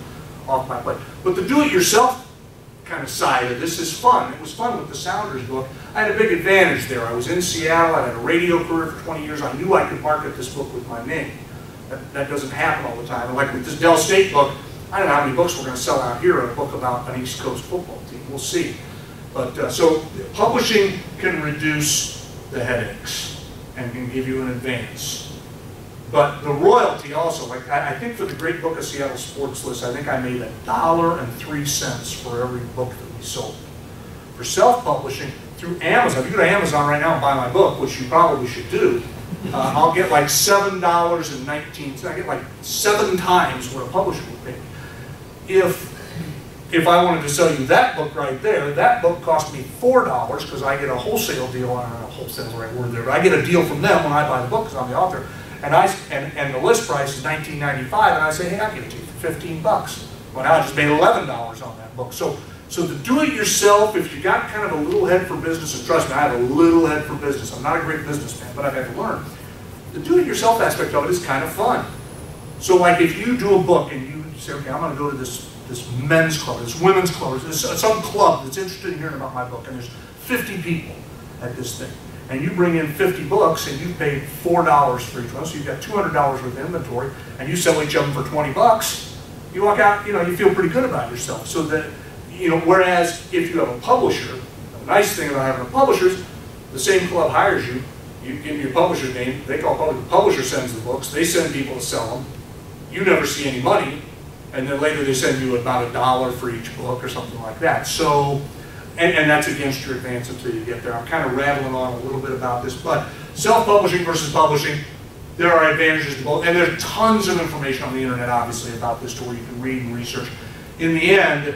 off my plate. But the do-it-yourself kind of side of this is fun. It was fun with the Sounders book. I had a big advantage there. I was in Seattle. I had a radio career for 20 years. I knew I could market this book with my name. That, that doesn't happen all the time. And like with this Del State book, I don't know how many books we're going to sell out here, a book about an East Coast football team. We'll see. But uh, so publishing can reduce the headaches and can give you an advance. But the royalty also, like I, I think for the Great Book of Seattle Sports List, I think I made a dollar and three cents for every book that we sold. For self-publishing, through Amazon, if you go to Amazon right now and buy my book, which you probably should do, uh, I'll get like seven dollars and nineteen. I get like seven times what a publisher would pay. If if I wanted to sell you that book right there, that book cost me four dollars because I get a wholesale deal. I don't know, wholesale is the right word there, but I get a deal from them when I buy the book because I'm the author. And I and, and the list price is nineteen ninety five, and I say, hey, I'll give it to you for fifteen bucks. Well, now I just made eleven dollars on that book. So so the do-it-yourself, if you got kind of a little head for business, and trust me, I have a little head for business. I'm not a great businessman, but I've had to learn. The do-it-yourself aspect of it is kind of fun. So like if you do a book and you say, okay, I'm going to go to this, this men's club, this women's club, this, some club that's interested in hearing about my book, and there's 50 people at this thing. And you bring in 50 books and you paid $4 for each one, so you've got $200 worth of inventory, and you sell each of them for 20 bucks, you walk out, you know, you feel pretty good about yourself. So that you know, whereas if you have a publisher, the nice thing about having a publisher is the same club hires you, you give me your publisher's name, they call public, the publisher sends the books, they send people to sell them, you never see any money, and then later they send you about a dollar for each book or something like that. So, and, and that's against your advance until you get there. I'm kind of rattling on a little bit about this, but self-publishing versus publishing, there are advantages to both, and there's tons of information on the internet, obviously, about this to where you can read and research. In the end,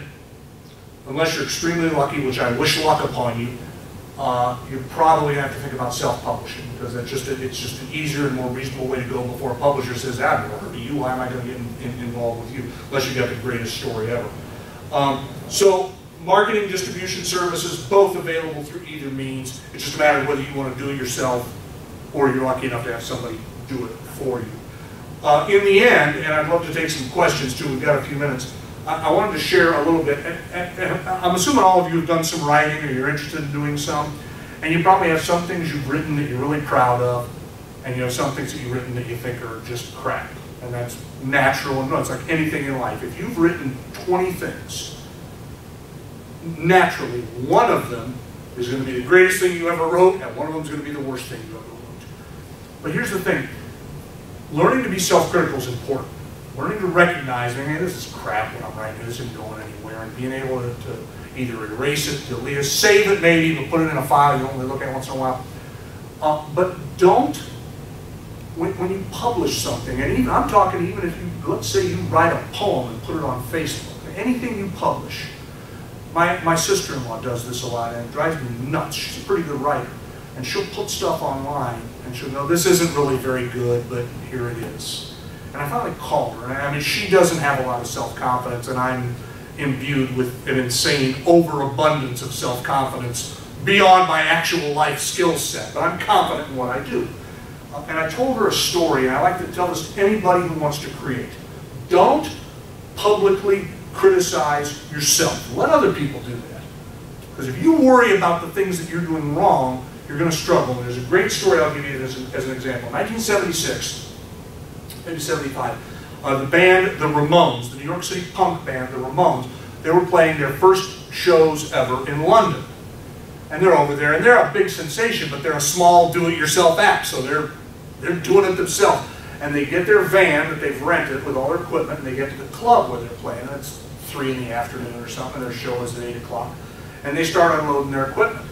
unless you're extremely lucky, which I wish luck upon you, uh, you probably going to have to think about self-publishing because that's just a, it's just an easier and more reasonable way to go before a publisher says, "Ah, never heard of you. Why am I going to get in, in, involved with you?" Unless you've got the greatest story ever. Um, so, marketing, distribution services, both available through either means. It's just a matter of whether you want to do it yourself or you're lucky enough to have somebody do it for you. Uh, in the end, and I'd love to take some questions too. We've got a few minutes. I, wanted to share a little bit. I'm assuming all of you have done some writing or you're interested in doing some. And you probably have some things you've written that you're really proud of. And you know some things that you've written that you think are just crap. And that's natural. And no, it's like anything in life. If you've written 20 things, naturally, one of them is going to be the greatest thing you ever wrote, and one of them is going to be the worst thing you ever wrote. But here's the thing. Learning to be self-critical is important learning to recognize, hey, this is crap what I'm writing, this isn't going anywhere, and being able to, to either erase it, delete it, save it maybe, but put it in a file you only look at once in a while. Uh, but don't, when, when you publish something, and even, I'm talking even if you, let's say you write a poem and put it on Facebook, anything you publish, my, my sister-in-law does this a lot, and it drives me nuts. She's a pretty good writer. And she'll put stuff online, and she'll know, this isn't really very good, but here it is. And I finally called her. I mean, she doesn't have a lot of self-confidence, and I'm imbued with an insane overabundance of self-confidence beyond my actual life skill set. But I'm confident in what I do. Uh, and I told her a story, and I like to tell this to anybody who wants to create. Don't publicly criticize yourself. Let other people do that. Because if you worry about the things that you're doing wrong, you're going to struggle. And there's a great story I'll give you as, as an example. 1976, maybe 75. Uh, the band, the Ramones, the New York City punk band, the Ramones, they were playing their first shows ever in London. And they're over there, and they're a big sensation, but they're a small do-it-yourself act, so they're, they're doing it themselves. And they get their van that they've rented with all their equipment, and they get to the club where they're playing. It's 3 in the afternoon or something, their show is at 8 o'clock. And they start unloading their equipment.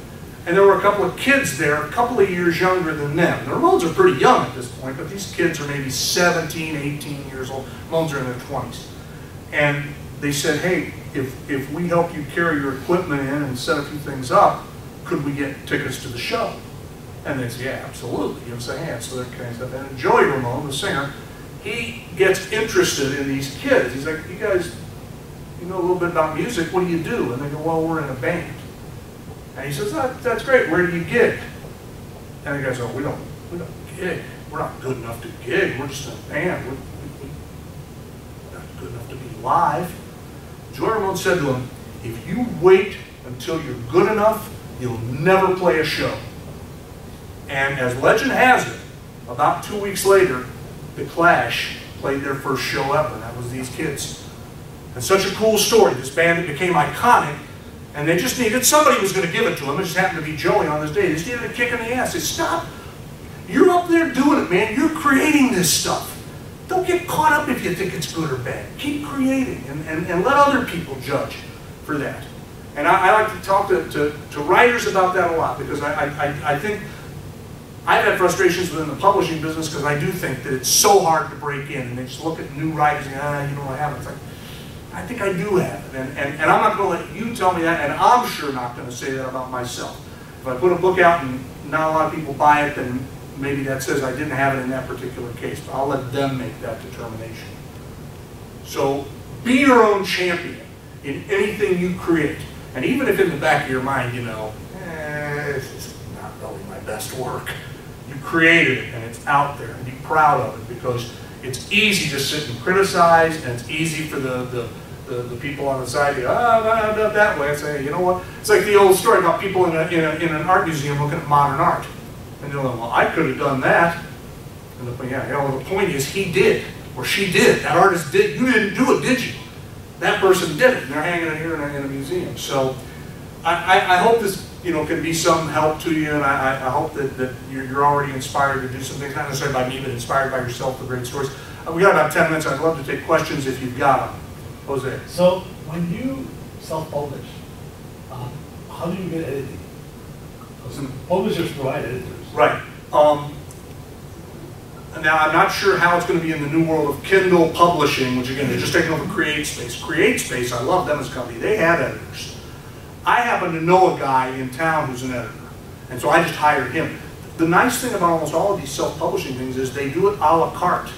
And there were a couple of kids there, a couple of years younger than them. The Ramones are pretty young at this point, but these kids are maybe 17, 18 years old. Ramones are in their 20s. And they said, hey, if, if we help you carry your equipment in and set a few things up, could we get tickets to the show? And they said, yeah, absolutely. Give us a hand. So they're kind of stuff. And Joey Ramone, the singer, he gets interested in these kids. He's like, you guys, you know a little bit about music. What do you do? And they go, well, we're in a band. And he says, that, that's great, where do you gig? And the guy says, oh, we don't, we don't gig. We're not good enough to gig. We're just a band. We're, we, are not good enough to be live. Joey Ramone said to him, if you wait until you're good enough, you'll never play a show. And as legend has it, about two weeks later, The Clash played their first show ever, that was these kids. And such a cool story. This band that became iconic and they just needed, somebody who was going to give it to them. It just happened to be Joey on this day. They just needed a kick in the ass. They said, stop. You're up there doing it, man. You're creating this stuff. Don't get caught up if you think it's good or bad. Keep creating and, and, and let other people judge for that. And I, I like to talk to, to, to, writers about that a lot because I, I, I think I've had frustrations within the publishing business because I do think that it's so hard to break in and they just look at new writers and, ah, you know what happened. It's like, I think I do have it. And, and, and I'm not going to let you tell me that, and I'm sure not going to say that about myself. If I put a book out and not a lot of people buy it, then maybe that says I didn't have it in that particular case. But I'll let them make that determination. So be your own champion in anything you create. And even if in the back of your mind, you know, eh, this is not really my best work, you created it and it's out there and be proud of it because it's easy to sit and criticize and it's easy for the, the, the, the people on the side go, oh, no, not that way. I say, you know what? It's like the old story about people in, a, in, a, in an art museum looking at modern art. And they're like, well, I could have done that. And the, yeah, the point is he did or she did. That artist did. You didn't do it, did you? That person did it. And they're hanging it here in a, in a museum. So I, I, I, hope this you know can be some help to you, and I, I hope that, that you're, you're, already inspired to do some things, not necessarily by me, but inspired by yourself the great stories. Uh, we got about 10 minutes. I'd love to take questions if you've got them. Jose. So when you self-publish, um, how do you get editing? Publishers provide editors. Right. Um, now, I'm not sure how it's going to be in the new world of Kindle publishing, which again, they're just taking over CreateSpace. CreateSpace, I love them as a company. They have editors. I happen to know a guy in town who's an editor, and so I just hired him. The nice thing about almost all of these self-publishing things is they do it a la carte.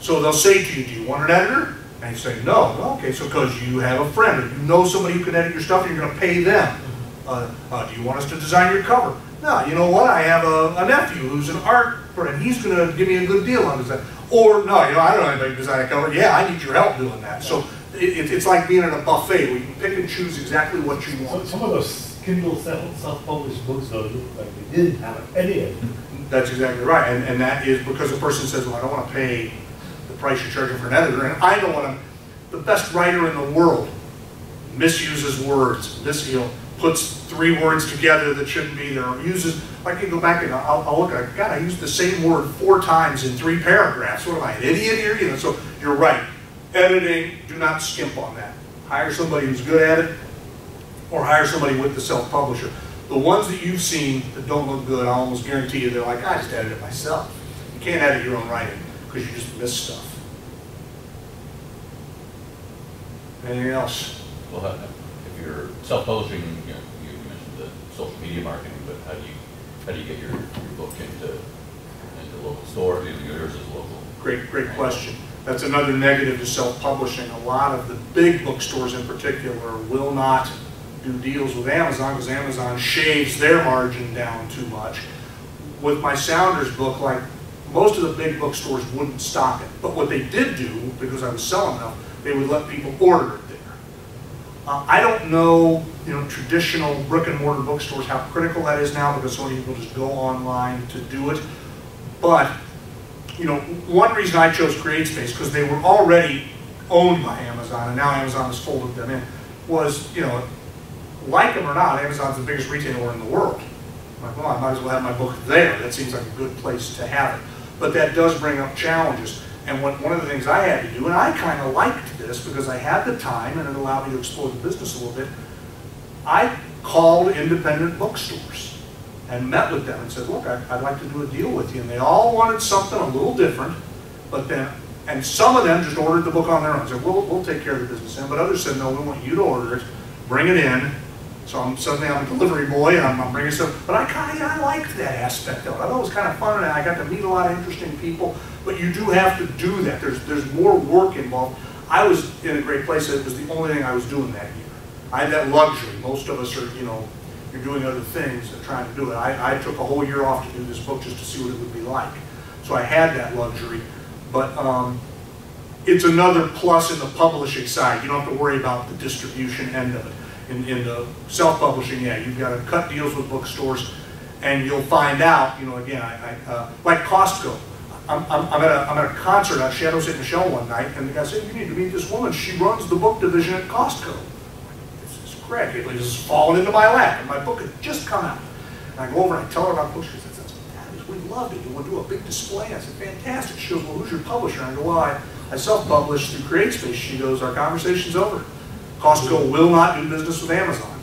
So they'll say to you, do you want an editor? And you say, no. Okay, so because you have a friend, or you know somebody who can edit your stuff, and you're going to pay them. Uh, uh, do you want us to design your cover? No, you know what? I have a, a nephew who's an art friend. He's going to give me a good deal on design. Or, no, you know, I don't know anybody to design a cover. Yeah, I need your help doing that. So it, it's like being at a buffet where you can pick and choose exactly what you want. So, some of those Kindle self-published books, though, look like they didn't have any of it. That's exactly right. And, and that is because a person says, well, I don't want to pay price you're charging for an editor. And I don't want to, the best writer in the world misuses words, mis, you know, puts three words together that shouldn't be there, or uses, I can go back and I'll, I'll look at, God, I used the same word four times in three paragraphs. What am I, an idiot here? You know, so you're right. Editing, do not skimp on that. Hire somebody who's good at it, or hire somebody with the self-publisher. The ones that you've seen that don't look good, I almost guarantee you, they're like, I just edited it myself. You can't edit your own writing because you just miss stuff. Anything else? Well, if you're self-publishing, you, know, you mentioned the social media marketing, but how do you how do you get your, your book into into local stores? Yours is local. Great, great question. That's another negative to self-publishing. A lot of the big bookstores in particular will not do deals with Amazon because Amazon shaves their margin down too much. With my Sounders book, like most of the big bookstores wouldn't stock it. But what they did do, because I was selling them, they would let people order it there. Uh, I don't know, you know, traditional brick and mortar bookstores how critical that is now because so many people just go online to do it. But you know, one reason I chose CreateSpace, because they were already owned by Amazon, and now Amazon has folded them in, was, you know, like them or not, Amazon's the biggest retailer in the world. I'm like, well, I might as well have my book there. That seems like a good place to have it. But that does bring up challenges. And what, one of the things I had to do, and I kind of liked this because I had the time and it allowed me to explore the business a little bit, I called independent bookstores and met with them and said, look, I, would like to do a deal with you. And they all wanted something a little different, but then, and some of them just ordered the book on their own. Said, we'll, we'll take care of the business then. But others said, no, we want you to order it, bring it in. So I'm suddenly I'm a delivery boy and I'm, I'm bringing stuff. But I kind of I liked that aspect of it. I thought it was kind of fun and I got to meet a lot of interesting people. But you do have to do that. There's there's more work involved. I was in a great place. It was the only thing I was doing that year. I had that luxury. Most of us are, you know, you're doing other things and trying to do it. I, I took a whole year off to do this book just to see what it would be like. So I had that luxury. But um, it's another plus in the publishing side. You don't have to worry about the distribution end of it. In, in the self-publishing, yeah, you've got to cut deals with bookstores, and you'll find out, you know, again, I, I uh, like Costco. I'm, I'm, I'm, at a, I'm at a concert at Chateau Ste. Michelle one night, and the guy said, you need to meet this woman. She runs the book division at Costco. This is Craig. It was fallen into my lap, and my book had just come out. And I go over and I tell her about the book. She says, That's fabulous. We loved it. You want to do a big display? I said, Fantastic. She goes, Well, who's your publisher? And I go, Well, I, I self-published through CreateSpace. She goes, Our conversation's over. Costco will not do business with Amazon.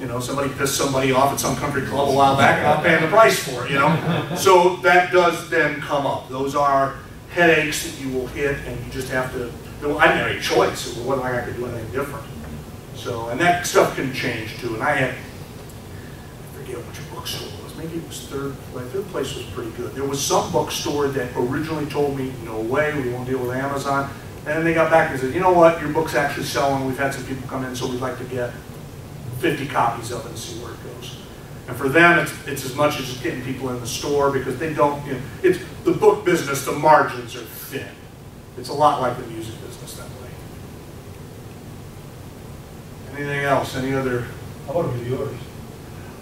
You know, somebody pissed somebody off at some country club a while back, and I'm paying the price for it, you know? So that does then come up. Those are headaches that you will hit, and you just have to there- I didn't have any choice, it wasn't like I could do anything different. So, and that stuff can change too, and I had, I forget which bookstore it was, maybe it was third, my third place was pretty good. There was some bookstore that originally told me, no way, we won't deal with Amazon. And then they got back and said, you know what, your book's actually selling, we've had some people come in, so we'd like to get 50 copies of it and see where it goes. And for them, it's, it's as much as just getting people in the store because they don't, you know, it's, the book business, the margins are thin. It's a lot like the music business that way. Anything else, any other How about reviewers?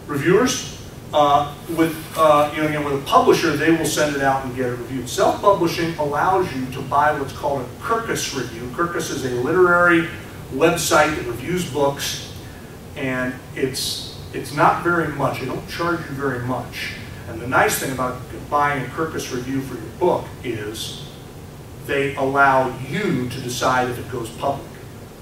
reviewers? Uh, with, uh, you know, again, with a publisher, they will send it out and get it reviewed. Self-publishing allows you to buy what's called a Kirkus review. Kirkus is a literary website that reviews books, and it's, it's not very much. They don't charge you very much. And the nice thing about buying a Kirkus review for your book is they allow you to decide if it goes public.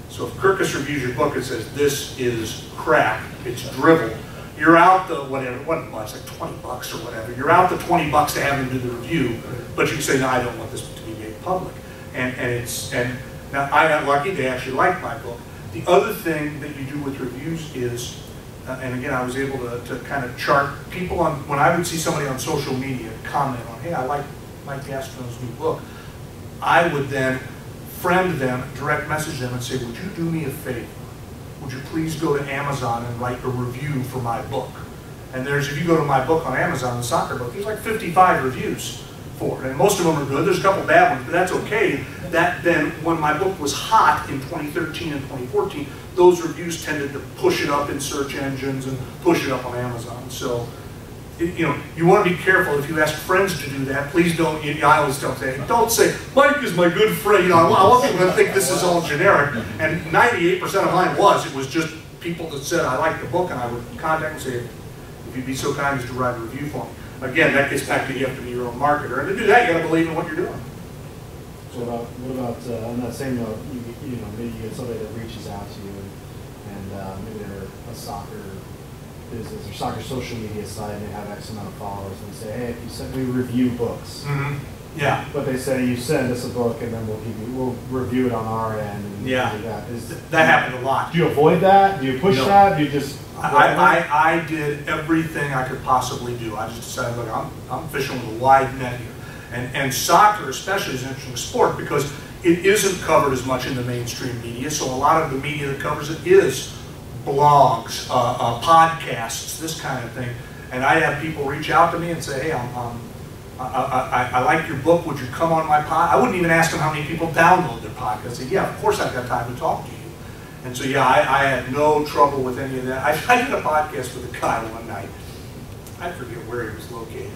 So if Kirkus reviews your book and says, this is crap, it's drivel, you're out the, whatever, what it was, like 20 bucks or whatever, you're out the 20 bucks to have them do the review, but you can say, no, I don't want this to be made public. And, and it's, and now I got lucky, they actually liked my book. The other thing that you do with reviews is, uh, and again, I was able to, to kind of chart people on, when I would see somebody on social media comment on, hey, I like Mike Gastineau's new book, I would then friend them, direct message them and say, would you do me a favor? Would you please go to Amazon and write a review for my book? And there's, if you go to my book on Amazon, the soccer book, there's like 55 reviews And most of them are good. There's a couple bad ones, but that's okay. That then, when my book was hot in 2013 and 2014, those reviews tended to push it up in search engines and push it up on Amazon. So you know, you want to be careful if you ask friends to do that. Please don't. You I always don't say, don't say, Mike is my good friend. You know, I want people to think this is all generic. And 98% of mine was. It was just people that said I like the book, and I would contact and say, if you'd be so kind as to write a review for me. Again, that gets back to you have to be your own marketer, and to do that, you got to believe in what you're doing. So what about, what about, uh, on that same note, you, you know, maybe you get somebody that reaches out to you and, and, uh, maybe they're a soccer business or soccer social media site and they have X amount of followers and they say, hey, if you send, we review books. Yeah. But they say you send us a book and then we'll give you, we'll review it on our end and Yeah. that. Is, That happened a lot. do you avoid that? Do you push No. that? Do you just? I, I, I did everything I could possibly do. I just decided, look, I'm, I'm fishing with a wide net here. And, and soccer especially is an interesting sport because it isn't covered as much in the mainstream media. So a lot of the media that covers it is blogs, uh, uh, podcasts, this kind of thing. And I have people reach out to me and say, hey, I'm, I'm, I, I, I- I like your book. Would you come on my pod? I wouldn't even ask them how many people download their podcast. I say, yeah, of course I've got time to talk to you. And so, yeah, I, I had no trouble with any of that. I, I did a podcast with a guy one night. I forget where he was located.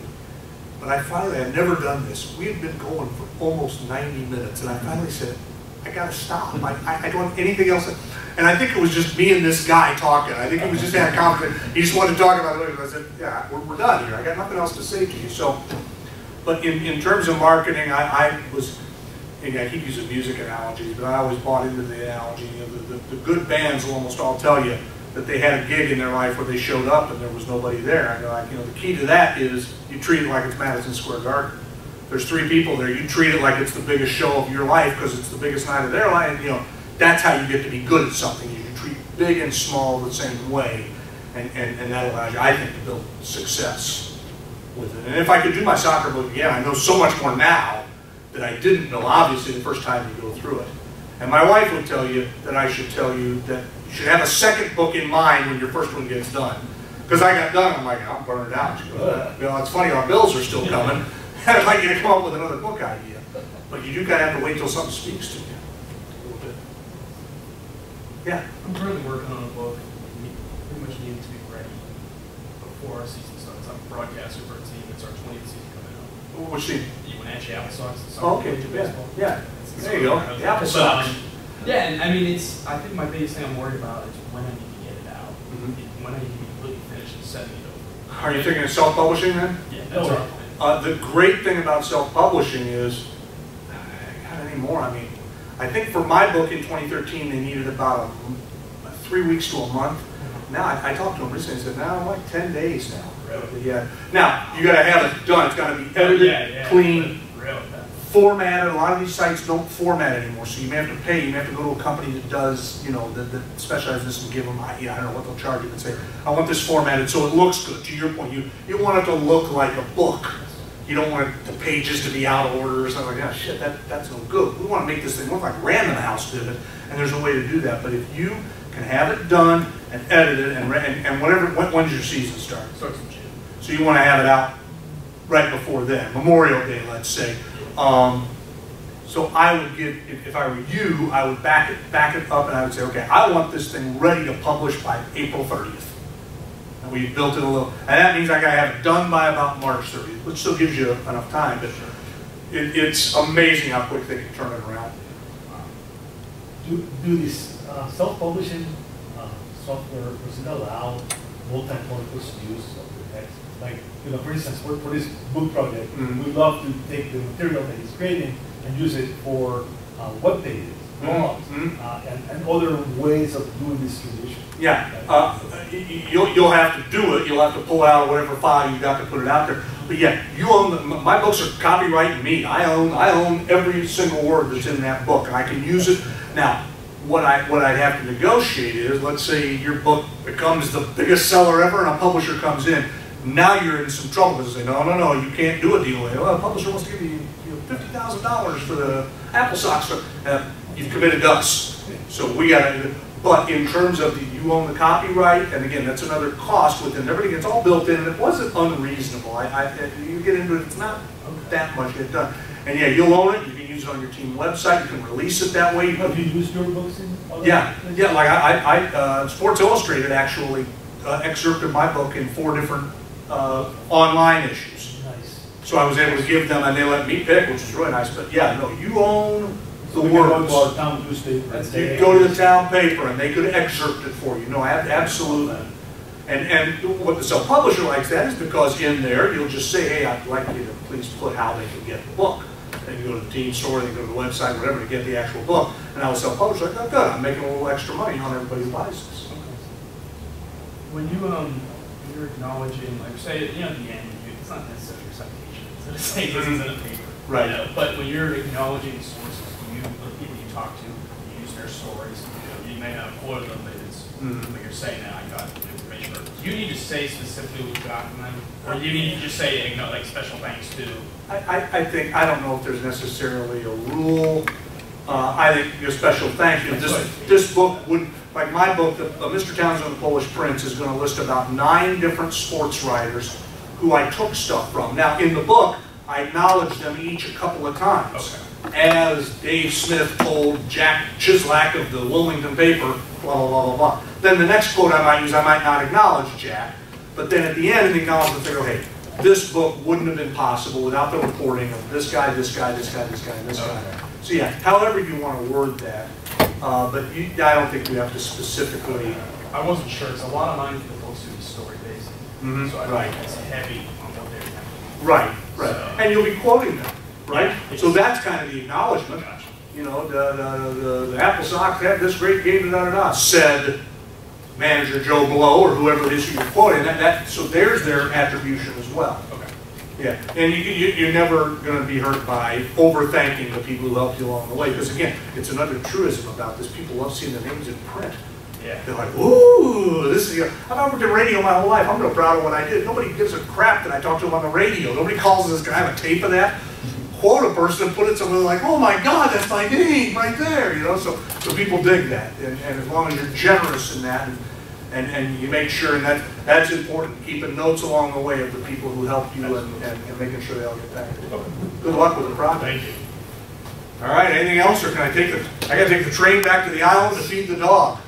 But I finally, I've never done this. We had been going for almost 90 minutes, and I finally said, I gotta stop. I, I, I don't have anything else. to-" And I think it was just me and this guy talking. I think he was just a conversation. He just wanted to talk about it. I said, yeah, we're, we're done here. I got nothing else to say to you. So, but in, in terms of marketing, I, I was, again, I keep using music analogies, but I always bought into the analogy. You know, the, the, the good bands will almost all tell you that they had a gig in their life where they showed up and there was nobody there. I go, like, you know, the key to that is you treat it like it's Madison Square Garden. There's three people there. You treat it like it's the biggest show of your life because it's the biggest night of their life. You know, that's how you get to be good at something. You treat big and small the same way, and, and, and that allows you, I think, to build success with it. And if I could do my soccer book again, I know so much more now that I didn't know, obviously, the first time you go through it. And my wife would tell you that I should tell you that you should have a second book in mind when your first one gets done. Because I got done, I'm like, I'm burn it out. She goes, "Uh, well, it's funny, our bills are still coming. I'd like you to come up with another book idea. But you do kind of have to wait till something speaks to you a little bit. Yeah. I'm currently working on a book. We pretty much need to be ready before our season starts. I'm a broadcaster for a team. It's our 20th season coming up. What's she? You Wenatchee Apple Sox. the Oh, okay, yeah, Baseball. yeah. It's- There you go. The Apple but, Sox. um, Yeah, and I mean, it's, I think my biggest thing I'm worried about is when I need to get it out. Mhm. When I need to be completely finished and setting it over. Are you thinking of self-publishing then? Yeah, that's No. our. Uh, the great thing about self-publishing is, God, anymore, I mean, I think for my book in 2013, they needed about a m- a three weeks to a month. Now, I, I talked to them recently, and said, now I'm like 10 days now. Yeah. Now, you gotta have it done, it's gotta be edited, yeah, clean, Really? formatted, a lot of these sites don't format anymore, so you may have to pay, you may have to go to a company that does, you know, that, that specializes in this and give them, I- yeah, I don't know what they'll charge you, and say, I want this formatted so it looks good, to your point, you, you want it to look like a book. You don't want the pages to be out of order or something like that, shit, that, that's no good. We wanna make this thing look like Random House did it, and there's a way to do that, but if you can have it done and edited and, and, and whatever, when, when's your season start? Starts. So you want to have it out right before then, Memorial Day, let's say. Um, so I would get, if, if I were you, I would back it, back it up and I would say, okay, I want this thing ready to publish by April thirtieth. And we built it a little, and that means I gotta have it done by about March thirtieth, which still gives you enough time, but it, it's amazing how quick they can turn it around. Do, do these uh, self-publishing uh, software, does it allow multi-purpose use? Like, you know, for instance, for, for this book project, Mhm. we love to take the material that he's creating and use it for uh, web pages, blogs, Mhm. uh, and, and other ways of doing distribution. Yeah, uh, you'll, you'll have to do it, you'll have to pull out whatever file you got to put it out there. But yeah, you own, the- my books are copyright me, I own, I own every single word that's in that book, and I can use it. Now, what I, what I'd have to negotiate is, let's say your book becomes the biggest seller ever, and a publisher comes in, now you're in some trouble, because they say, no, no, no, you can't do a deal, well, a publisher wants to give you, you know, fifty thousand dollars for the Apple Sox, uh, you've committed to us. So we gotta, but in terms of the, you own the copyright, and again, that's another cost within everything, it's all built in, and it wasn't unreasonable, I, I, you get into it, it's not that much get done. And yeah, you'll own it, you can use it on your team website, you can release it that way, Have you used your books in? yeah, yeah, like I, I, I, uh, Sports Illustrated actually uh, excerpted my book in four different, uh, online issues. Nice. So I was able to give them, and they let me pick, which is really nice, but yeah, no, you own the So we can go to our town newspaper. You go to the town paper and they could excerpt it for you, no, absolutely. And, and what the self-publisher likes that is because in there, you'll just say, hey, I'd like you to please put how they can get the book. They can go to the team store, they can go to the website, whatever, to get the actual book. And I was self-publisher, like, oh, good, I'm making a little extra money on everybody who buys this. When you, um, when you're acknowledging, like, say, you know, at the end, it's not necessarily your citation, it's gonna say this is in a paper. you Right. know, But when you're acknowledging sources, you, the people you talk to, you use their stories, you know, you may not quote them, but it's, Mhm. when you're saying that, I got information. or- Do you need to say specifically what you got from them? Or do you need to just say, you know, like, special thanks to? I, I, I think, I don't know if there's necessarily a rule. Uh, I think your special thank you, this, this book would, like my book, the- uh, Mr. Townsend, the Polish Prince, is gonna list about nine different sports writers who I took stuff from. Now, in the book, I acknowledge them each a couple of times. Okay. As Dave Smith told Jack Chislak of the Wilmington paper, blah, blah, blah, blah, blah. Then the next quote I might use, I might not acknowledge Jack, but then at the end, in the acknowledgement, they go, hey, this book wouldn't have been possible without the reporting of this guy, this guy, this guy, this guy, this guy. Okay. So yeah, however you want to word that, uh, but you, I don't think you have to specifically, I wasn't sure, it's a lot of mine for the to be story based. Mhm, So I right. think it's heavy on what they're right, right, So- and you'll be quoting them, right? Yeah. So that's kind of the acknowledgement. Gotcha. you know, the, the, the, the Apple Sox had this great game, da, da, da, said manager Joe Blow or whoever it is you're quoting, that, that, so there's their attribution as well. Okay. Yeah, and you, you, you're never gonna be hurt by over thanking the people who helped you along the way, because again, it's another truism about this, people love seeing their names in print. Yeah. They're like, ooh, this is, I've worked in radio my whole life, I'm real proud of what I did, nobody gives a crap that I talked to them on the radio, nobody calls this guy, I have a tape of that, quote a person and put it somewhere like, oh my God, that's my name right there, you know, so, so people dig that, and, and as long as you're generous in that, and, and, and you make sure, and that, that's important, keeping notes along the way of the people who helped you and, and and making sure they all get thanked. Good luck with the project. Thank you. All right, anything else, or can I take the, I gotta take the train back to the island to feed the dog?